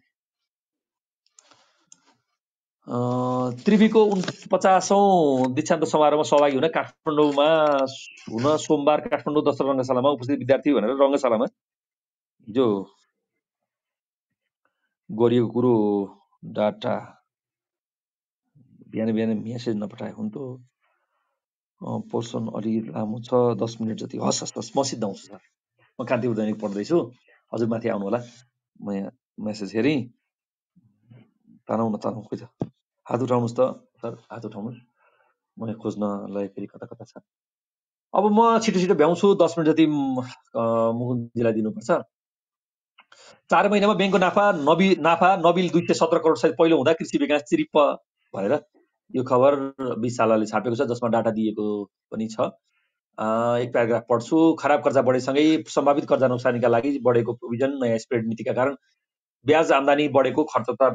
त्रिवीको उन् पचासौँ दीक्षान्त समारोहमा सहभागी हुन काठमाडौँमा हुन सोमबार काठमाडौँ दशरथ रङ्गशालामा उपस्थित विद्यार्थी भनेर रङ्गशालामा हिजो गरिएको कुरो डाटा बिहान बिहान मेसेज नपठाए हुन्थ्यो पोर्सन अलि लामो छ दस मिनट जति। हस् हस् हस् म सिद्ध आउँछु सर। म कान्तिपुर दैनिक पढ्दैछु। हजुर माथि आउनु होला म यहाँ मेसेज हेरेँ। तनाउ न खोइ त। हात उठाउनुहोस् त सर हात उठाउनुहोस् म यहाँ खोज्न खोज्नलाई फेरि कता कता छ? अब म छिटो छिटो भ्याउँछु दस मिनट जति मुकुन्दजीलाई दिनुपर्छ। चार महिनामा ब्याङ्कको नाफा नबी नाफा नबिल दुई सय सत्र करोड सहित पहिलो हुँदा कृषि विकास चिरिप्प भनेर यो खबर विशालाले छापेको छ जसमा डाटा दिएको पनि छ। एक प्याराग्राफ पढ्छु। खराब कर्जा बढेसँगै सम्भावित कर्जा नोक्सानीका लागि बढेको प्रोभिजन नयाँ स्प्रेड नीतिका कारण ब्याज आम्दानी बढेको खर्च त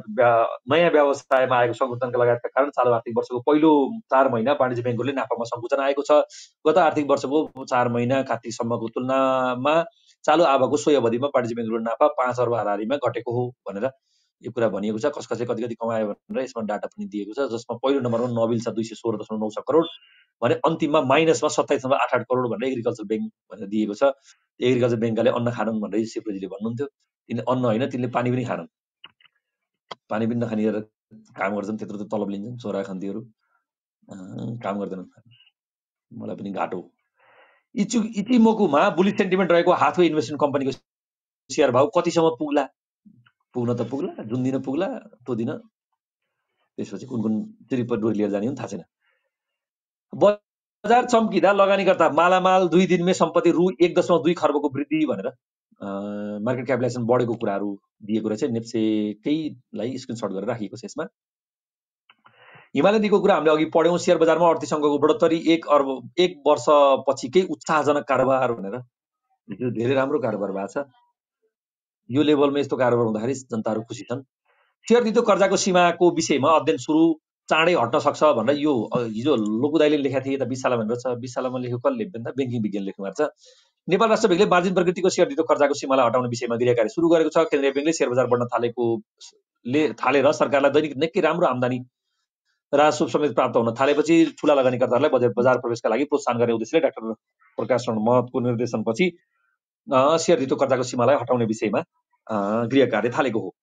नयाँ व्यवसायमा आएको सङ्कुचनका लगायतका कारण चालु आर्थिक वर्षको पहिलो चार महिना वाणिज्य ब्याङ्कहरूले नाफामा सङ्कुचन आएको छ। गत आर्थिक वर्षको चार महिना कार्तिकसम्मको तुलनामा चालु आवाको सोही अवधिमा वाणिज्य ब्याङ्कको नाफा पाँच अर्ब हाराहारीमा घटेको हो भनेर यो कुरा भनिएको छ कस कसले कति कति कमायो भनेर यसमा डाटा पनि दिएको छ जसमा पहिलो नम्बरमा नबिल छ दुई सय सोह्र दशमलव नौ छ करोड भने अन्तिममा माइनसमा सत्ताइस दशमलव आठ आठ करोड भनेर एग्रिकल्चर ब्याङ्क भनेर दिएको छ। एग्रिकल्चर ब्याङ्कले अन्न खानन् भनेर शिवजीले भन्नुहुन्थ्यो। तिनले अन्न होइन तिनले पानी पनि खानन्। पानी पनि नखानेर काम गर्छन् त्यत्रो त तलब लिन्छन् छोरा खन्तीहरू। काम गर्दैनन्। मलाई पनि घाटो। इचु इटिमोकुमा बुलिस सेन्टिमेन्ट रहेको हाथवे इन्भेस्टमेन्ट कम्पनीको सेयर भाउ कतिसम्म पुग्ला? पुग्न त पुग्ला जुन दिन पुग्ला त्यो दिन त्यसपछि कुन कुन ट्रिप डोरी लिएर जाने पनि थाहा छैन। बजार चम्किँदा लगानीकर्ता मालामाल दुई दिनमै सम्पत्ति रु एक दशमलव दुई खर्बको वृद्धि भनेर मार्केट क्यापिटलाइजेसन बढेको कुराहरू दिएको रहेछ नेप्सेकैलाई स्क्रिनसट गरेर राखिएको छ यसमा। हिमालय दिएको कुरा हामीले अघि पढ्यौँ सेयर बजारमा अर्थीसँगको बढोत्तरी एक अर्ब एक वर्षपछिकै उत्साहजनक कारोबार भनेर धेरै राम्रो कारोबार भएको छ। यो लेभलमा यस्तो कारोबार हुँदाखेरि जनताहरू खुसी छन्। सेयर दिदो कर्जाको सीमाको विषयमा अध्ययन सुरु चाँडै हट्न सक्छ भनेर यो हिजो लोकुदाईले लेखेका थिए त विशाला भनेर छ विशालामा लेखेको कसले त? ब्याङ्किङ विज्ञान लेख्नु भएको छ। नेपाल राष्ट्र ब्याङ्कले मार्जिन प्रकृतिको सेयर दिदो कर्जाको सीमालाई हटाउने विषयमा गृह कार्य सुरु गरेको छ। केन्द्रीय ब्याङ्कले सेयर बजार बढ्न थालेको ले थालेर सरकारलाई दैनिक निकै राम्रो आम्दानी राजस्व समेत प्राप्त हुन थालेपछि ठुला लगानीकर्ताहरूलाई बजार बजार प्रवेशका लागि प्रोत्साहन गर्ने उद्देश्यले डाक्टर प्रकाश महतको निर्देशनपछि सेयर कर्जाको सीमालाई हटाउने विषयमा गृह कार्य थालेको हो।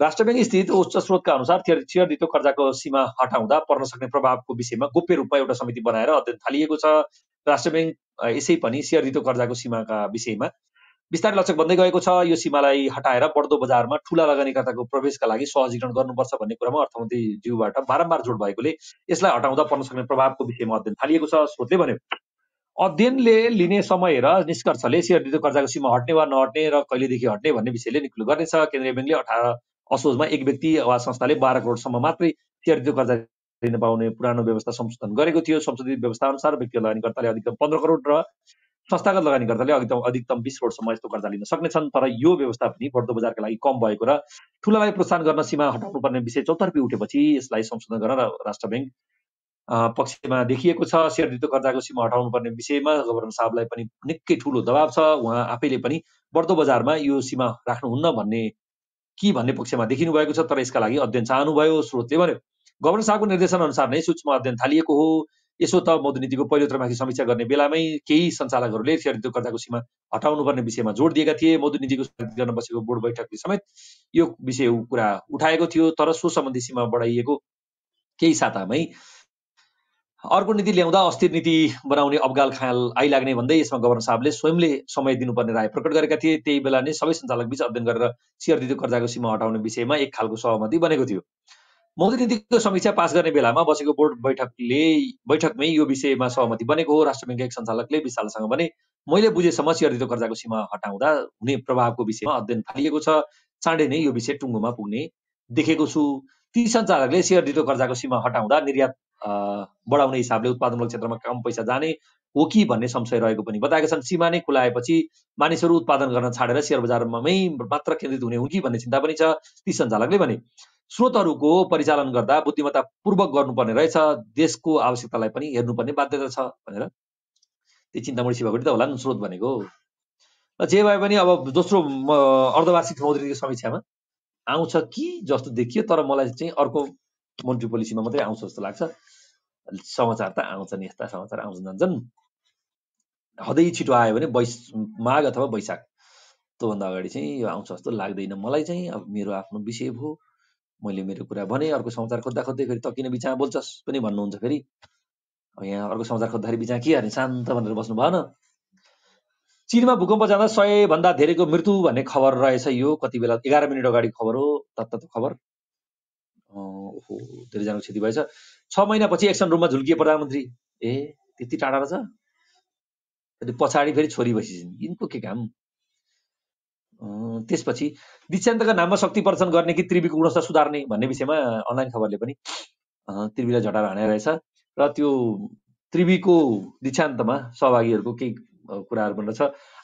राष्ट्र ब्याङ्क स्थित उच्च स्रोतका अनुसार सेयर दितो कर्जाको सीमा हटाउँदा पर्न सक्ने प्रभावको विषयमा गोप्य रूपमा एउटा समिति बनाएर अध्ययन थालिएको छ। राष्ट्र ब्याङ्क यसै पनि सेयर दितो कर्जाको सीमाका विषयमा बिस्तारै लक्षक बन्दै गएको छ। यो सीमालाई हटाएर बढ्दो बजारमा ठुला लगानीकर्ताको प्रवेशका लागि सहजीकरण गर्नुपर्छ भन्ने कुरामा अर्थमन्त्रीज्यूबाट बारम्बार जोड भएकोले यसलाई हटाउँदा पर्न सक्ने प्रभावको विषयमा अध्ययन थालिएको छ। स्रोतले भन्यो अध्ययनले लिने समय र निष्कर्षले सेयर दितो कर्जाको सीमा हट्ने वा नहट्ने र कहिलेदेखि हट्ने भन्ने विषयले निक्लो गर्नेछ। केन्द्रीय ब्याङ्कले अठार असोजमा एक व्यक्ति वा संस्थाले बाह्र करोडसम्म मात्रै सेयर कर्जा लिन पाउने पुरानो व्यवस्था संशोधन गरेको थियो। संशोधित व्यवस्था अनुसार व्यक्ति लगानीकर्ताले अधिकतम पन्ध्र करोड र संस्थागत लगानीकर्ताले अधिकतम अधिकतम बिस करोडसम्म यस्तो कर्जा लिन सक्नेछन्। तर यो व्यवस्था पनि बढ्दो बजारका लागि कम भएको र ठुलालाई प्रोत्साहन गर्न सीमा हटाउनु पर्ने विषय चौतर्फी उठेपछि यसलाई संशोधन गर्न राष्ट्र ब्याङ्क पक्षमा देखिएको छ सेयर दितो कर्जाको सीमा हटाउनु पर्ने विषयमा गभर्नर साहबलाई पनि निकै ठुलो दबाव छ। उहाँ आफैले पनि बढ्दो बजारमा यो सीमा राख्नुहुन्न भन्ने कि भन्ने पक्षमा देखिनु भएको छ तर यसका लागि अध्ययन चाहनुभयो स्रोतले भन्यो। गभर्नर साहबको निर्देशन अनुसार नै सूक्ष्म अध्ययन थालिएको हो। यसो त मधुनीतिको पहिलो त्रमासिक समीक्षा गर्ने बेलामै केही सञ्चालकहरूले सेयर कर्जाको सीमा हटाउनु पर्ने विषयमा जोड दिएका थिए। मधुनीतिको गर्न बसेको बोर्ड बैठकले समेत यो विषय कुरा उठाएको थियो तर सो सम्बन्धी सीमा बढाइएको केही सातामै अर्को नीति ल्याउँदा अस्थिर नीति बनाउने अब्गाल खाल आइलाग्ने भन्दै यसमा गभर्नर साहबले स्वयंले समय दिनुपर्ने राय प्रकट गरेका थिए। त्यही बेला नै सबै सञ्चालक बीच अध्ययन गरेर दिदो कर्जाको सीमा हटाउने विषयमा एक खालको सहमति बनेको थियो। मौद्रिक नीतिको समीक्षा पास गर्ने बेलामा बसेको बोर्ड बैठकले बैठकमै यो विषयमा सहमति बनेको हो। राष्ट्र ब्याङ्क एक सञ्चालकले विशालसँग भने मैले बुझेसम्म दिदो कर्जाको सीमा हटाउँदा हुने प्रभावको विषयमा अध्ययन थालिएको छ। चाँडै नै यो विषय टुङ्गोमा पुग्ने देखेको छु। ती सञ्चालकले सेयर दिदो कर्जाको सीमा हटाउँदा निर्यात बढाउने हिसाबले उत्पादनमूलक क्षेत्रमा कम पैसा जाने हो कि भन्ने संशय रहेको पनि बताएका छन्। सीमा नै खुलाएपछि मानिसहरू उत्पादन गर्न छाडेर सेयर बजारमै मात्र केन्द्रित हुने हुन् कि भन्ने चिन्ता पनि छ ती सञ्चालकले भने। स्रोतहरूको परिचालन गर्दा बुद्धिमत्ता पूर्वक गर्नुपर्ने रहेछ देशको आवश्यकतालाई पनि हेर्नुपर्ने बाध्यता छ भनेर। त्यो चिन्तामणी शिवकोटी त होला नि स्रोत भनेको। जे भए पनि अब दोस्रो अर्धवार्षिक मौद्रिक समीक्षामा। आउँछ कि जस्तो देखियो तर मलाई चाहिँ अर्को मोन्ट्री पोलिसीमा मात्रै आउँछ जस्तो लाग्छ। समाचार त आउँछन् यस्ता समाचार आउँछन् जान्छन्। हदै छिटो आयो भने बैस माघ अथवा वैशाख त्योभन्दा अगाडि चाहिँ यो आउँछ जस्तो लाग्दैन। मलाई चाहिँ अब मेरो आफ्नो विषय भयो। मैले मेरो कुरा भने अर्को समाचार खोज्दा खोज्दै फेरि त किन बिचमा बोल्छस् पनि भन्नुहुन्छ फेरि। यहाँ अर्को समाचार खोज्दाखेरि बिचमा के गर्ने? शान्त भनेर बस्नु भएन। चिनमा भूकम्प जाँदा सयभन्दा धेरैको मृत्यु भन्ने खबर रहेछ यो। कति बेला? एघार मिनट अगाडि खबर हो तत्त खबर। ओहो धेरैजनाको क्षति भएछ। छ महिनापछि एक्सन रुममा झुल्किए प्रधानमन्त्री। ए त्यति टाढा रहेछ? पछाडि फेरि छोरी बसिन् यिनको के काम? त्यसपछि दिक्षान्तका नाममा शक्ति प्रदर्शन गर्ने कि त्रिवीको गुणस्तर सुधार्ने भन्ने विषयमा अनलाइन खबरले पनि त्रिवीलाई झटार हाने रहेछ। र त्यो त्रिवीको दीक्षान्तमा सहभागीहरूको केही कुराहरू पनि रहेछ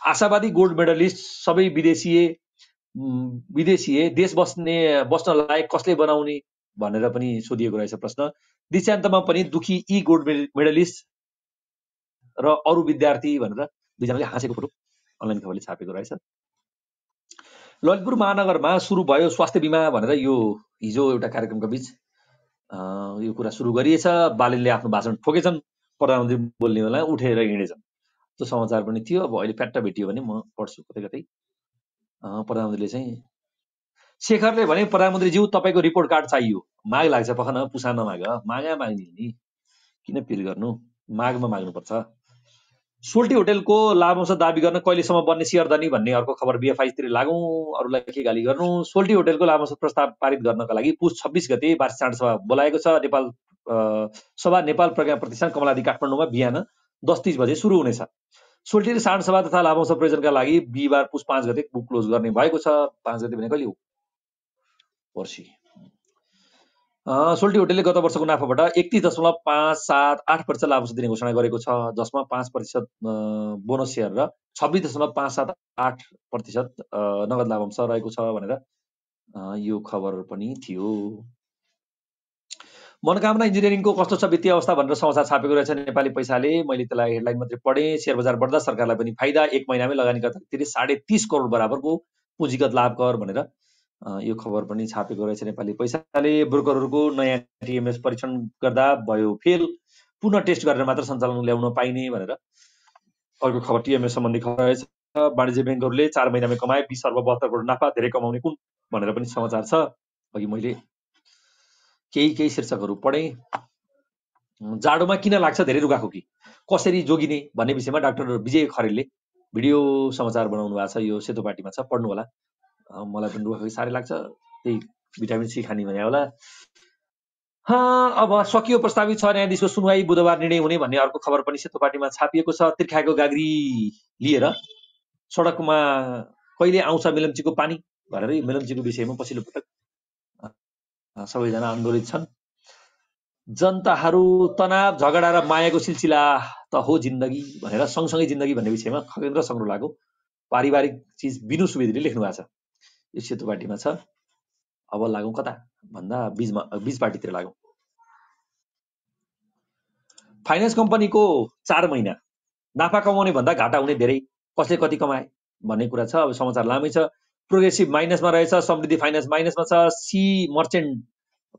आशावादी गोल्ड मेडलिस्ट सबै विदेशीय विदेशीय देश बस्ने बस्न लायक कसले बनाउने भनेर पनि सोधिएको रहेछ प्रश्न। दीक्षान्तमा पनि दुखी यी गोल्ड मेडलिस्ट र अरू विद्यार्थी भनेर दुईजनाले हाँसेको फोटो अनलाइन खबरले छापेको रहेछ। ललितपुर महानगरमा सुरु भयो स्वास्थ्य बिमा भनेर यो हिजो एउटा कार्यक्रमका बिच। यो कुरा सुरु गरिएछ। बालिनले आफ्नो भाषण ठोकेछन्। प्रधानमन्त्री बोल्ने बेला उठेर हिँडेछन्। त्यो समाचार पनि थियो। अब अहिले फ्याट्टा भेटियो भने म पढ्छु। कतै कतै। प्रधानमन्त्रीले चाहिँ शेखरले भने प्रधानमन्त्रीज्यू तपाईँको रिपोर्ट कार्ड चाहियो। माग लाग्छ पख न पुसा नमाग। मागा माग्ने नि। किन पिर गर्नु? मागमा माग्नुपर्छ। सोल्टी होटेलको लाभांश दावी गर्न कहिलेसम्म बन्ने सियर धनी भन्ने अर्को खबर बिएफआईतिर लागौँ। अरूलाई के गाली गर्नु? सोल्टी होटेलको लाभांश प्रस्ताव पारित गर्नका लागि पुस छब्बिस गते वार्षिक चाड सभा बोलाएको छ। नेपाल सभा नेपाल प्रज्ञा प्रतिष्ठान कमलादी काठमाडौँमा बिहान दस तिस बजे सुरु हुनेछ। सोल्टी र साँड सभा तथा लाभांश प्रयोजनका लागि बिहिबार पुस पाँच गते बुक क्लोज गर्ने भएको छ। पाँच गते भने कहिले हो पर्सि सोल्टी होटेलले गत वर्षको नाफाबाट एकतिस दशमलव पाँच सात आठ प्रतिशत लाभांश दिने घोषणा गरेको छ जसमा पाँच प्रतिशत बोनस सेयर र छब्बिस दशमलव पाँच सात आठ प्रतिशत नगद लाभांश रहेको छ भनेर यो खबर पनि थियो। मनोकामना इन्जिनियरिङको कस्तो छ वित्तीय अवस्था भनेर समाचार छापेको रहेछ नेपाली पैसाले। मैले त्यसलाई हेडलाइन मात्रै पढेँ सेयर बजार बढ्दा सरकारलाई पनि फाइदा। एक महिनामै लगानीकर्तातिर साढे तिस करोड बराबरको पुँजीगत लाभ कर भनेर यो खबर पनि छापेको रहेछ नेपाली पैसाले। ब्रोकरहरूको नयाँ टिएमएस परीक्षण गर्दा भयो फेल। पुनः टेस्ट गरेर मात्र सञ्चालन ल्याउन पाइने भनेर अर्को खबर टिएमएस सम्बन्धी खबर रहेछ। वाणिज्य ब्याङ्कहरूले चार महिनामै कमाए बिस अर्ब बहत्तर करोड नाफा धेरै कमाउने कुन भनेर पनि समाचार छ। अघि मैले केही केही शीर्षकहरू पढेँ। जाडोमा किन लाग्छ धेरै रुगाखोकी कसरी जोगिने भन्ने विषयमा डाक्टर विजय खरेलले भिडियो समाचार बनाउनु भएको छ यो सेतो पार्टीमा छ पढ्नु होला मलाई पनि रुखा साह्रै लाग्छ त्यही भिटामिन सी खाने भने होला। अब सकियो प्रस्तावित छ न्यायाधीशको सुनवाई बुधबार निर्णय हुने भन्ने अर्को खबर पनि सेतो पार्टीमा छापिएको छ। तिर्खाएको गाग्री लिएर सडकमा कहिले आउँछ मेलम्चीको पानी? भनेर मेलम्चीको विषयमा पछिल्लो पटक सबैजना आन्दोलित छन्। जनताहरू तनाव झगडा र मायाको सिलसिला त हो जिन्दगी भनेर सँगसँगै जिन्दगी भन्ने विषयमा खगेन्द्र सङ्ग्रोलाको पारिवारिक चिज बिनु सुवेदीले लेख्नु भएको छ। यो सेतो पार्टीमा छ अब लागौँ कता? भन्दा बिचमा बिच पार्टीतिर लागौँ। फाइनेन्स कम्पनीको चार महिना। नाफा कमाउने भन्दा घाटा हुने धेरै कसले कति कमाए भन्ने कुरा छ अब समाचार लामै छ। प्रोग्रेसिभ माइनसमा रहेछ समृद्धि फाइनेन्स माइनसमा छ सी मर्चेन्ट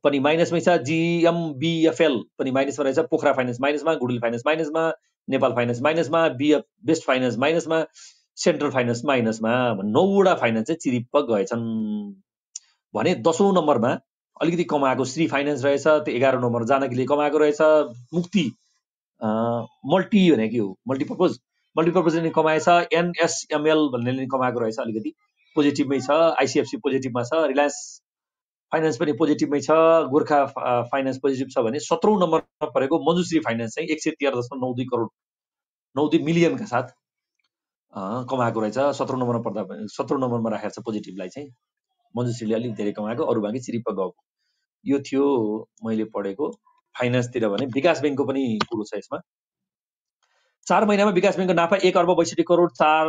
पनि माइनसमै छ जिएमबिएफएल पनि माइनसमा रहेछ पोखरा फाइनेन्स माइनसमा गुडल फाइनेन्स माइनसमा नेपाल फाइनेन्स माइनसमा बिएफ बेस्ट फाइनेन्स माइनसमा सेन्ट्रल फाइनेन्स माइनसमा नौवटा फाइनेन्स चाहिँ चिरिप्प गएछन्। भने दसौँ नम्बरमा अलिकति कमाएको श्री फाइनेन्स रहेछ त्यो एघार नम्बर जानकीले कमाएको रहेछ मुक्ति मल्टी भने के हो? मल्टिपर्पोज मल्टिपर्पोजले कमाएछ एनएसएमएल भन्ने कमाएको रहेछ अलिकति। पोजिटिभमै छ आइसिएफसी पोजिटिभमा छ रिलायन्स फाइनेन्स पनि पोजिटिभमै छ गोर्खा फाइनेन्स पोजिटिभ छ भने सत्रौँ नम्बरमा परेको मन्जुश्री फाइनेन्स चाहिँ एक सय तेह्र दशमलव नौ दुई करोड नौ दुई मिलियनका साथ कमाएको रहेछ। सत्रौँ नम्बरमा पर्दा सत्रौँ नम्बरमा राखेको छ पोजिटिभलाई चाहिँ मन्जुश्रीले अलिक धेरै कमाएको अरू बाँकी चिरिप्प गएको। यो थियो मैले पढेको फाइनेन्सतिर भने विकास ब्याङ्कको पनि कुरो छ यसमा। चार महिनामा विकास ब्याङ्कको नाफा एक अर्ब बैसठी करोड चार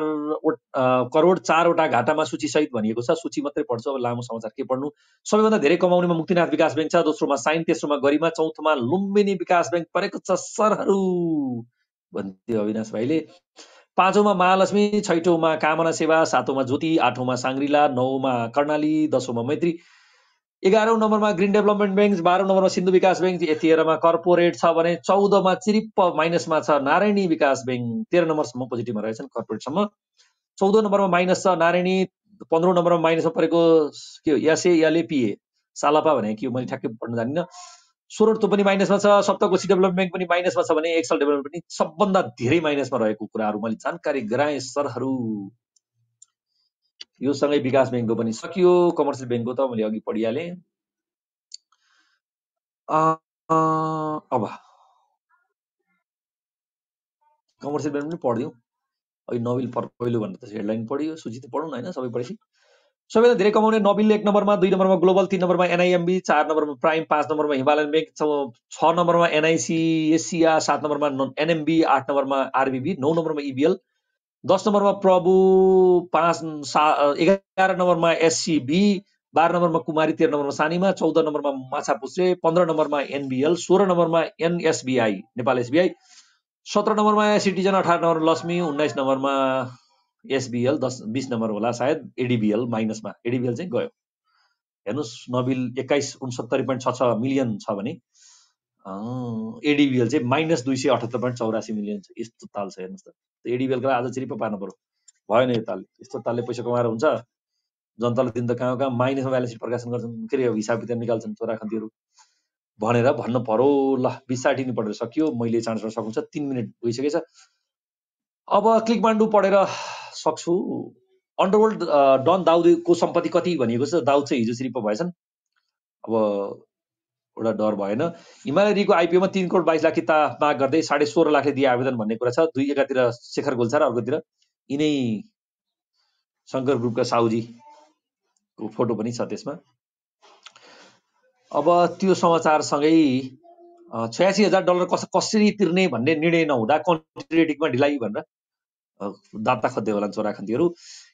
करोड चारवटा घाटामा सूचीसहित भनिएको छ। सूची मात्रै पढ्छु अब लामो समाचार के पढ्नु? सबैभन्दा धेरै कमाउनेमा मुक्तिनाथ विकास ब्याङ्क छ दोस्रोमा साइन तेस्रोमा गरिमा चौथोमा लुम्बिनी विकास ब्याङ्क परेको छ सरहरू। भन्थ्यो अविनाश भाइले। पाँचौँमा महालक्ष्मी छैटौँमा कामना सेवा सातौँमा ज्योति आठौँमा साङ्ग्रिला नौमा कर्णाली दसौँमा मैत्री। एघारौँ नम्बरमा ग्रिन डेभलपमेन्ट ब्याङ्क बाह्रौँ नम्बरमा सिन्धु विकास ब्याङ्क तेह्रमा कर्पोरेट छ भने चौधमा चिरिप्प माइनसमा छ नारायणी विकास ब्याङ्क तेह्र नम्बरसम्म पोजिटिभमा रहेछन् कर्पोरेटसम्म। चौध नम्बरमा माइनस छ नारायणी पन्ध्रौँ नम्बरमा माइनसमा परेको के हो एलएपिए सालापा भने के हो मैले ठ्याक्कै पढ्न जानिनँ। सोह्र पनि माइनसमा छ सप्तकोशी डेभलपमेन्ट ब्याङ्क पनि माइनसमा छ भने एक्सल डेभलपमेन्ट पनि सबभन्दा धेरै माइनसमा रहेको कुराहरू मैले जानकारी गराएँ सरहरू। यो सँगै विकास ब्याङ्कको पनि सकियो कमर्सियल ब्याङ्कको त मैले अघि पढिहालेँ। अब कमर्सियल ब्याङ्क पनि पढिदिउँ अहिले नबिल पहिलो भन्दा त हेडलाइन पढियो सूची त पढौँ न होइन सबै पढेपछि। सबैभन्दा धेरै कमाउने नबिल एक नम्बरमा दुई नम्बरमा ग्लोबल तिन नम्बरमा एनआइएमबी चार नम्बरमा प्राइम पाँच नम्बरमा हिमालयन ब्याङ्क छ नम्बरमा एनआइसी एसिया सात नम्बरमा एनएमबी आठ नम्बरमा आरबिबी नौ नम्बरमा इबिएल। दस नम्बरमा प्रभु पाँच सा एघार नम्बरमा एससिबी बाह्र नम्बरमा कुमारी तेह्र नम्बरमा सानीमा चौध नम्बरमा माछा पुछ्रे पन्ध्र नम्बरमा एनबिएल सोह्र नम्बरमा एनएसबिआई नेपाल एसबिआई सत्र नम्बरमा सिटिजन अठार नम्बर लक्ष्मी उन्नाइस नम्बरमा एसबिएल दस बिस नम्बर होला सायद एडिबिएल माइनसमा। एडिबिएल चाहिँ गयो। हेर्नुहोस् नबिल एक्काइस उनसत्तरी पोइन्ट छ छ मिलियन छ भने। एडिबिएल चाहिँ माइनस दुई सय अठहत्तर पोइन्ट चौरासी मिलियन छ। यस्तो ताल छ हेर्नुहोस् त। एडिबिएलको आज चिरिप्प पार्नु पऱ्यो भएन यो तालले यस्तो तालले पैसा कमाएर हुन्छ। जनताले दिन त कहाँ कहाँ माइनसमा ब्यालेन्स सिट प्रकाशन गर्छन्। के अरे हिसाब किताब निकाल्छन् चोरा खन्तीहरू भनेर भन्नु पर्यो। ल बिस साठी पढेर सकियो। मैले चाँडो सक्नुहुन्छ तिन मिनट भइसकेछ। अब क्लिक मान्डु पढेर सक्छु। अन्डरवर्ल्ड डन दाउदको सम्पत्ति कति भनिएको छ? दाउद चाहिँ हिजो सिरिप भएछन्। अब एउटा डर भएन। हिमालय रिको आइपिओमा तिन करोड बाइस लाख किता माग गर्दै साढे सोह्र लाखले दिए आवेदन भन्ने कुरा छ। दुई एकातिर शेखर गोल्छा र अर्कोतिर। यिनै शङ्कर ग्रुपका साउजीको फोटो पनि छ त्यसमा। अब त्यो समाचारसँगै छयासी हजार डलर कस कसरी तिर्ने भन्ने निर्णय नहुँदा कन्ट्री ढिलाइ भनेर दाता खोज्दै होला चोराखन्तीहरू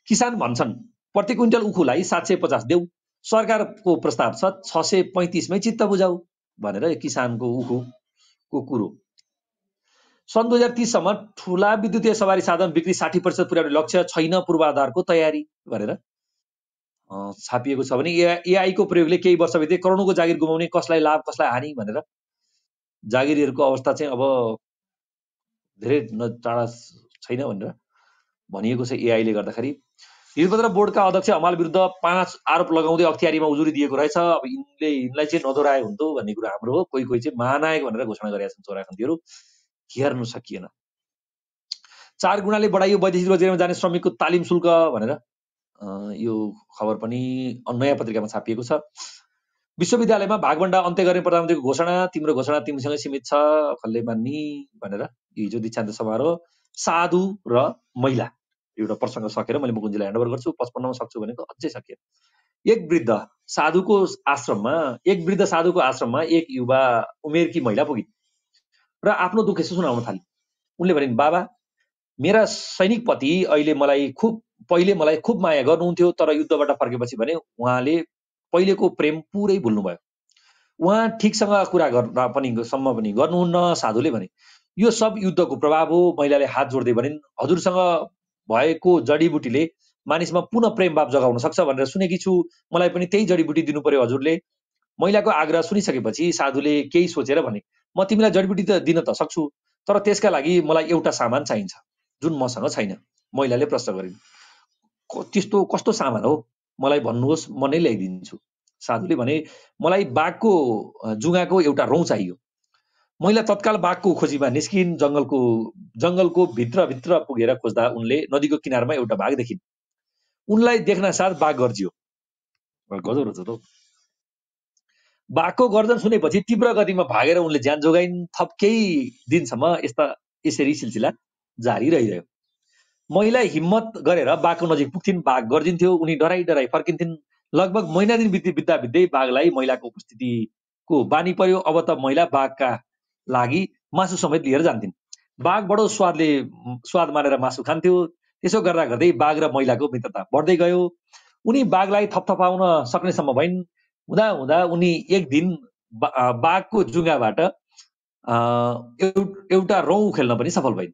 किसान भन्छन् प्रति क्विन्टल उखुलाई सात सय पचास देऊ। सरकारको प्रस्ताव छ छ सय पैँतिसमै चित्त बुझाउ भनेर किसानको उखुको कुरो। सन् दुई हजार तिससम्म ठुला विद्युतीय सवारी साधन बिक्री साठी प्रतिशत पुर्याउने लक्ष्य छैन पूर्वाधारको तयारी भनेर छापिएको छ भने एआईको प्रयोगले केही वर्षभित्रै करोडौँको जागिर गुमाउने कसलाई लाभ कसलाई हानि भनेर जागिरीहरूको अवस्था चाहिँ अब धेरै टाढा छैन भनेर भनिएको छ एआईले गर्दाखेरि। हिजोपत्र बोर्डका अध्यक्ष हमाल विरुद्ध पाँच आरोप लगाउँदै अख्तियारीमा उजुरी दिएको रहेछ। अब यिनले यिनलाई चाहिँ नदोराए हुन्थ्यो भन्ने कुरा हाम्रो हो। कोही कोही चाहिँ महानायक भनेर घोषणा गरेका छन् चोराखन्तीहरू हेर्नु सकिएन। चार गुणाले बढाइयो वैदेशिक रोजगारीमा जाने श्रमिकको तालिम शुल्क भनेर यो खबर पनि नयाँ पत्रिकामा छापिएको छ। विश्वविद्यालयमा भागभन्डा अन्त्य गर्ने प्रधानमन्त्रीको घोषणा तिम्रो घोषणा तिमीसँगै सीमित छ खल्ले मान्नी भनेर हिजो दीक्षान्त समारोह साधु र महिला। एउटा प्रसङ्ग सकेर मैले मुकुन्जीलाई ह्यान्डओभर गर्छु पचपन्नमा सक्छु भनेको अझै सकिएन एक वृद्ध साधुको आश्रममा एक वृद्ध साधुको आश्रममा एक युवा उमेरकी महिला पुगिन् र आफ्नो दुःख यसो सुनाउन थाली। उनले भनिन् बाबा मेरा सैनिक पति अहिले मलाई खुब पहिले मलाई खुब माया गर्नुहुन्थ्यो तर युद्धबाट फर्केपछि भने उहाँले पहिलेको प्रेम पुरै भुल्नुभयो। उहाँ ठिकसँग कुरा गर्न पनि सम्म पनि गर्नुहुन्न साधुले भने। यो सब युद्धको प्रभाव हो महिलाले हात जोड्दै भनिन्। हजुरसँग भएको जडीबुटीले मानिसमा पुनः प्रेम भाव जगाउन सक्छ भनेर सुनेकी छु। मलाई पनि त्यही जडीबुटी दिनु पर्यो हजुरले। महिलाको आग्रह सुनिसकेपछि साधुले केही सोचेर भने म तिमीलाई जडीबुटी त दिन त सक्छु तर त्यसका लागि मलाई एउटा सामान चाहिन्छ जुन मसँग छैन। महिलाले प्रश्न गरिन्। त्यस्तो कस्तो सामान हो? मलाई भन्नुहोस् म नै ल्याइदिन्छु। साधुले भने मलाई बाघको जुगाको एउटा रौँ चाहियो। महिला तत्काल बाघको खोजीमा निस्किन् जङ्गलको जङ्गलको भित्रभित्र पुगेर खोज्दा उनले नदीको किनारमा एउटा बाघ देखिन्। उनलाई देख्न साथ बाघ गर्जियो। गजब रहेछ त बाघको गर्जन सुनेपछि तीव्र गतिमा भागेर उनले ज्यान जोगाइन् थप केही दिनसम्म यस्ता यसरी सिलसिला जारी रहिरह्यो। महिला हिम्मत गरेर बाघको नजिक पुग्थिन् बाघ गर्जिन्थ्यो उनी डराई डराई फर्किन्थिन्। लगभग महिना दिन बित्दै बित्दा बित्दै बाघलाई महिलाको उपस्थितिको बानी पर्यो। अब त महिला बाघका लागि मासु समेत लिएर जान्थिन्। बाघ बडो स्वादले स्वाद मानेर मासु खान्थ्यो। त्यसो गर्दा गर्दै बाघ र महिलाको मित्रता बढ्दै गयो। उनी बाघलाई थपथपाउन सक्नेसम्म भइन्। हुँदा हुँदा उनी एक दिन बाघको जुङ्गाबाट एउटा रौँ खेल्न पनि सफल भइन्।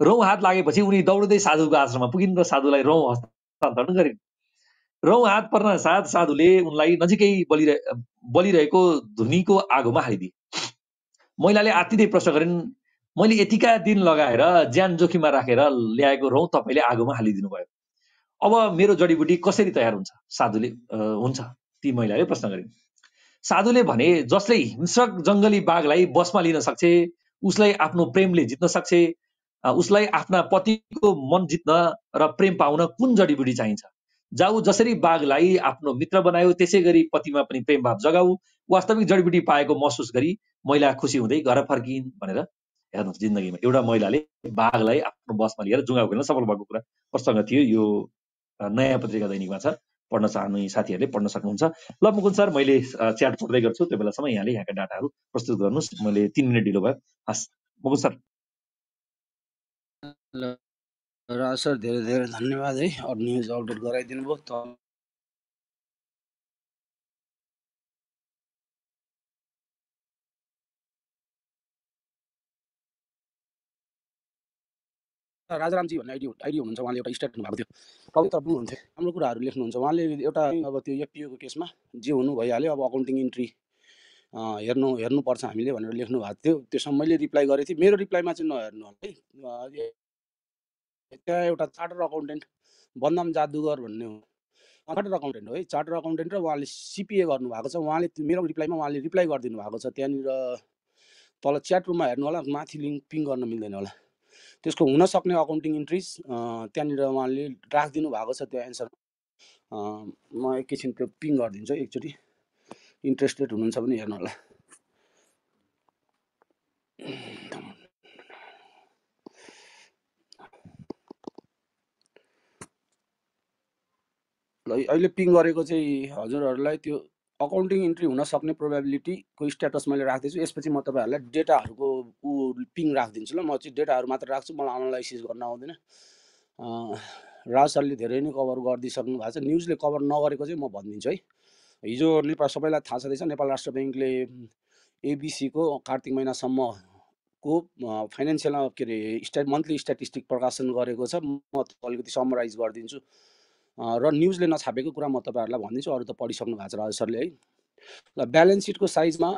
रौँ हात लागेपछि उनी दौड्दै साधुको आश्रममा पुगिन् र साधुलाई रौँ हस्तान्तरण गरिन्। रौँ हात पर्न साथ साधुले उनलाई नजिकै बलिरहे बलिरहेको धुनीको आगोमा हालिदिए। महिलाले आत्तिँदै प्रश्न गरिन्। मैले यतिका दिन लगाएर ज्यान जोखिममा राखेर ल्याएको रौँ तपाईँले आगोमा हालिदिनु भयो अब मेरो जडीबुटी कसरी तयार हुन्छ? साधुले हुन्छ। ती महिलाले प्रश्न गरिन्। साधुले भने जसले हिंस्रक जङ्गली बाघलाई बसमा लिन सक्छ उसलाई आफ्नो प्रेमले जित्न सक्छ उसलाई आफ्ना पतिको मन जित्न र प्रेम पाउन कुन जडीबुटी चाहिन्छ? जाऊ जसरी बाघलाई आफ्नो मित्र बनायो त्यसै गरी पतिमा पनि प्रेम भाव जगाऊ वास्तविक जडीबुटी पाएको महसुस गरी महिला खुसी हुँदै घर फर्किन् भनेर हेर्नुहोस् जिन्दगीमा। एउटा महिलाले बाघलाई आफ्नो बसमा लिएर जुङ्गा खेल्न सफल भएको कुरा प्रसङ्ग थियो। यो नयाँ पत्रिका दैनिकमा छ। पढ्न चाहने साथीहरूले पढ्न सक्नुहुन्छ। ल मुकुन सर मैले च्याट पढ्दै गर्छु। त्यो बेलासम्म यहाँले यहाँका डाटाहरू प्रस्तुत गर्नुहोस्। मैले तिन मिनट ढिलो भयो। हस् मुकुन सर। राज सर धेरै धेरै धन्यवाद है अरू न्युज अपडेट गराइदिनु भयो। त राजारामजी भन्ने आइडी आइडी हुनुहुन्छ उहाँले एउटा स्टेटमेन्ट भएको थियो। कविता पनि हुन्थ्यो। राम्रो कुराहरू लेख्नुहुन्छ। उहाँले एउटा अब त्यो एफपिओको केसमा जे हुनु भइहाल्यो अब अकाउन्टिङ इन्ट्री हेर्नु हेर्नुपर्छ हामीले भनेर लेख्नु भएको थियो। त्यसमा मैले रिप्लाई गरेको थिएँ। मेरो रिप्लाईमा चाहिँ नहेर्नु है। त्यहाँ एउटा चार्टर अकाउन्टेन्ट बन्दाम जादुगर भन्ने हो। चार्टर अकाउन्टेन्ट हो है। चार्टर अकाउन्टेन्ट र उहाँले सिपिए गर्नुभएको छ। उहाँले मेरो रिप्लाईमा उहाँले रिप्लाई गरिदिनु भएको छ। त्यहाँनिर तल च्याट रुममा हेर्नु होला। माथि लिङ्क पिङ गर्न मिल्दैन होला। त्यसको हुनसक्ने अकाउन्टिङ इन्ट्रिज त्यहाँनिर उहाँले राखिदिनु भएको छ त्यो एन्सर म एकैछिन त्यो पिङ गरिदिन्छु एकचोटि इन्ट्रेस्टेड हुनुहुन्छ भने हेर्नु होला। अहिले पिङ गरेको चाहिँ हजुरहरूलाई त्यो अकाउन्टिङ इन्ट्री हुन सक्ने प्रोभाबिलिटीको स्ट्याटस मैले राख्दैछु। यसपछि म तपाईँहरूलाई डेटाहरूको ऊ पिङ राखिदिन्छु ल। म चाहिँ डेटाहरू मात्र राख्छु। मलाई एनालाइसिस गर्न आउँदैन। राज सरले धेरै नै कभर गरिदिइसक्नु भएको छ। न्युजले कभर नगरेको चाहिँ म भनिदिन्छु है। हिजो नेपाल सबैलाई थाहा छँदैछ नेपाल राष्ट्र ब्याङ्कले एबिसीको कार्तिक महिनासम्मको फाइनेन्सियल के अरे स्ट्या मन्थली स्ट्याटिस्टिक प्रकाशन गरेको छ। म अलिकति समराइज गरिदिन्छु। र न्युजले नछापेको कुरा म तपाईँहरूलाई भनिदिन्छु अरू त पढिसक्नु भएको छ राज सरले है। ल ब्यालेन्स सिटको साइजमा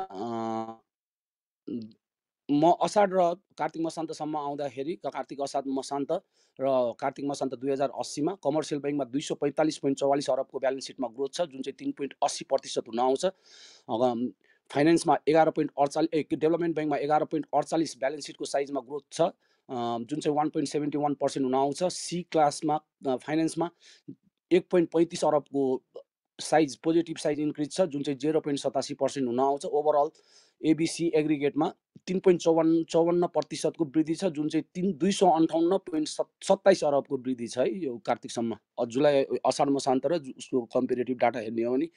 म असाढ र कार्तिक मसान्तसम्म आउँदाखेरि कार्तिक असाध मसान्त र कार्तिक मसान्त दुई हजार अस्सीमा कमर्सियल ब्याङ्कमा दुई सौ पैँतालिस पोइन्ट चौवालिस अरबको ब्यालेन्स सिटमा ग्रोथ छ जुन चाहिँ तिन पोइन्ट अस्सी प्रतिशत हुन आउँछ। फाइनेन्समा एघार पोइन्ट अडचालिस डेभलपमेन्ट ब्याङ्कमा एघार पोइन्ट अडचालिस ब्यालेन्स सिटको साइजमा ग्रोथ छ। जुन चाहिँ one point seventy one percent हुन आउँछ। सी क्लासमा फाइनेन्समा एक पोइन्ट पैँतिस अरबको साइज पोजिटिभ साइज इन्क्रिज छ जुन चाहिँ जेरो पोइन्ट सतासी पर्सेन्ट हुन आउँछ। ओभरअल एबिसी एग्रिगेटमा तिन पोइन्ट चौवन्न चौवन्न प्रतिशतको वृद्धि छ जुन चाहिँ तिन दुई सौ अन्ठाउन्न पोइन्ट सत्ताइस अरबको वृद्धि छ है यो कार्तिकसम्म। जुलाई असाढ मसान्त र उसको कम्पेरिटिभ डाटा हेर्ने हो भने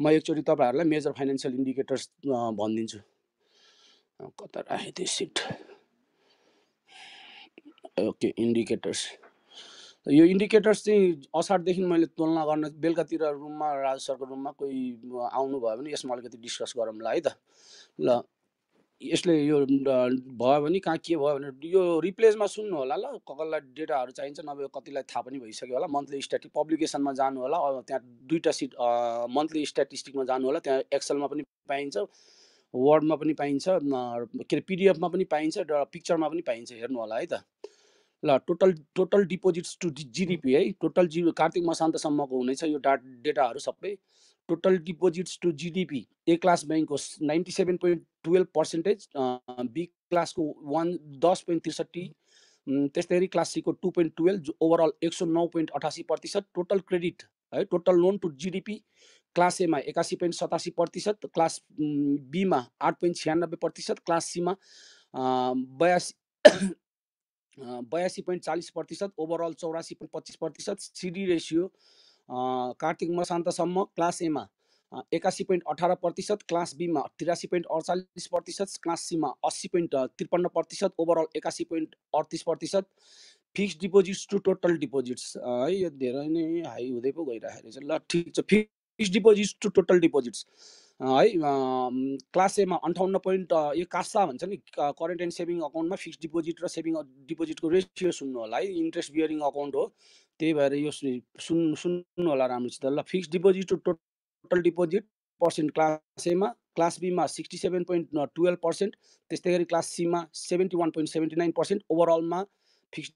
म एकचोटि तपाईँहरूलाई मेजर फाइनेन्सियल इन्डिकेटर्स भनिदिन्छु। कता राखेँ त्यो सिट ओके इन्डिकेटर्स यो इन्डिकेटर्स चाहिँ असारदेखि मैले तुलना गर्न बेलुकातिर रुममा राज सरको रुममा कोही आउनुभयो भने यसमा अलिकति डिस्कस गरौँला है त। ल यसले यो भयो भने कहाँ के भयो भने यो रिप्लेसमा सुन्नु होला ल। कसलाई डेटाहरू चाहिन्छ नभए कतिलाई थाहा पनि भइसक्यो होला। मन्थली स्ट्याटिक पब्लिकेसनमा जानु होला। त्यहाँ दुईवटा सिट मन्थली स्ट्याटिस्टिकमा जानु होला। त्यहाँ एक्सएलमा पनि पाइन्छ वर्डमा पनि पाइन्छ के अरे पिडिएफमा पनि पाइन्छ र पिक्चरमा पनि पाइन्छ हेर्नु होला है त। ल total total deposits to GDP है। टोटल जि कार्तिक मसान्तसम्मको हुनेछ यो डा डेटाहरू सबै। Total deposits to GDP A class ब्याङ्कको ninety seven point twelve percentage B क्लासको वान दस पोइन्ट त्रिसठी त्यस्तै गरी क्लास सीको टू पोइन्ट टुवेल्भ ओभरअल एक सौ नौ पोइन्ट अठासी प्रतिशत टोटल क्रेडिट है total loan to GDP class एमा एकासी पोइन्ट सतासी प्रतिशत क्लास बीमा आठ पोइन्ट छ्यानब्बे प्रतिशत क्लास सीमा बयासी बयासी पोइन्ट चालिस प्रतिशत ओभरअल चौरासी पोइन्ट पच्चिस प्रतिशत सिडी रेसियो कार्तिक मसान्तसम्म क्लास एमा एकासी पोइन्ट अठार प्रतिशत क्लास बीमा तिरासी पोइन्ट अडचालिस प्रतिशत क्लास सीमा अस्सी पोइन्ट त्रिपन्न प्रतिशत ओभरअल एकासी पोइन्ट अडतिस प्रतिशत fix deposits to total deposits है यो धेरै नै हाई हुँदै पो गइरहेको रहेछ ल ठिक छ fixed deposits to total deposits है क्लास एमा अन्ठाउन्न पोइन्ट यो कासा भन्छ नि करेन्ट एन्ड सेभिङ अकाउन्टमा फिक्स डिपोजिट र सेभिङ डिपोजिटको रेसियो सुन्नु होला है। इन्ट्रेस्ट बियरिङ अकाउन्ट हो त्यही भएर यो सुन् सुन्नु होला राम्रोसित। ल fix deposit to total deposit percent class एमा क्लास बीमा sixty seven point twelve percent त्यस्तै गरी क्लास सीमा seventy one point seventy nine percent ओभरअलमा fix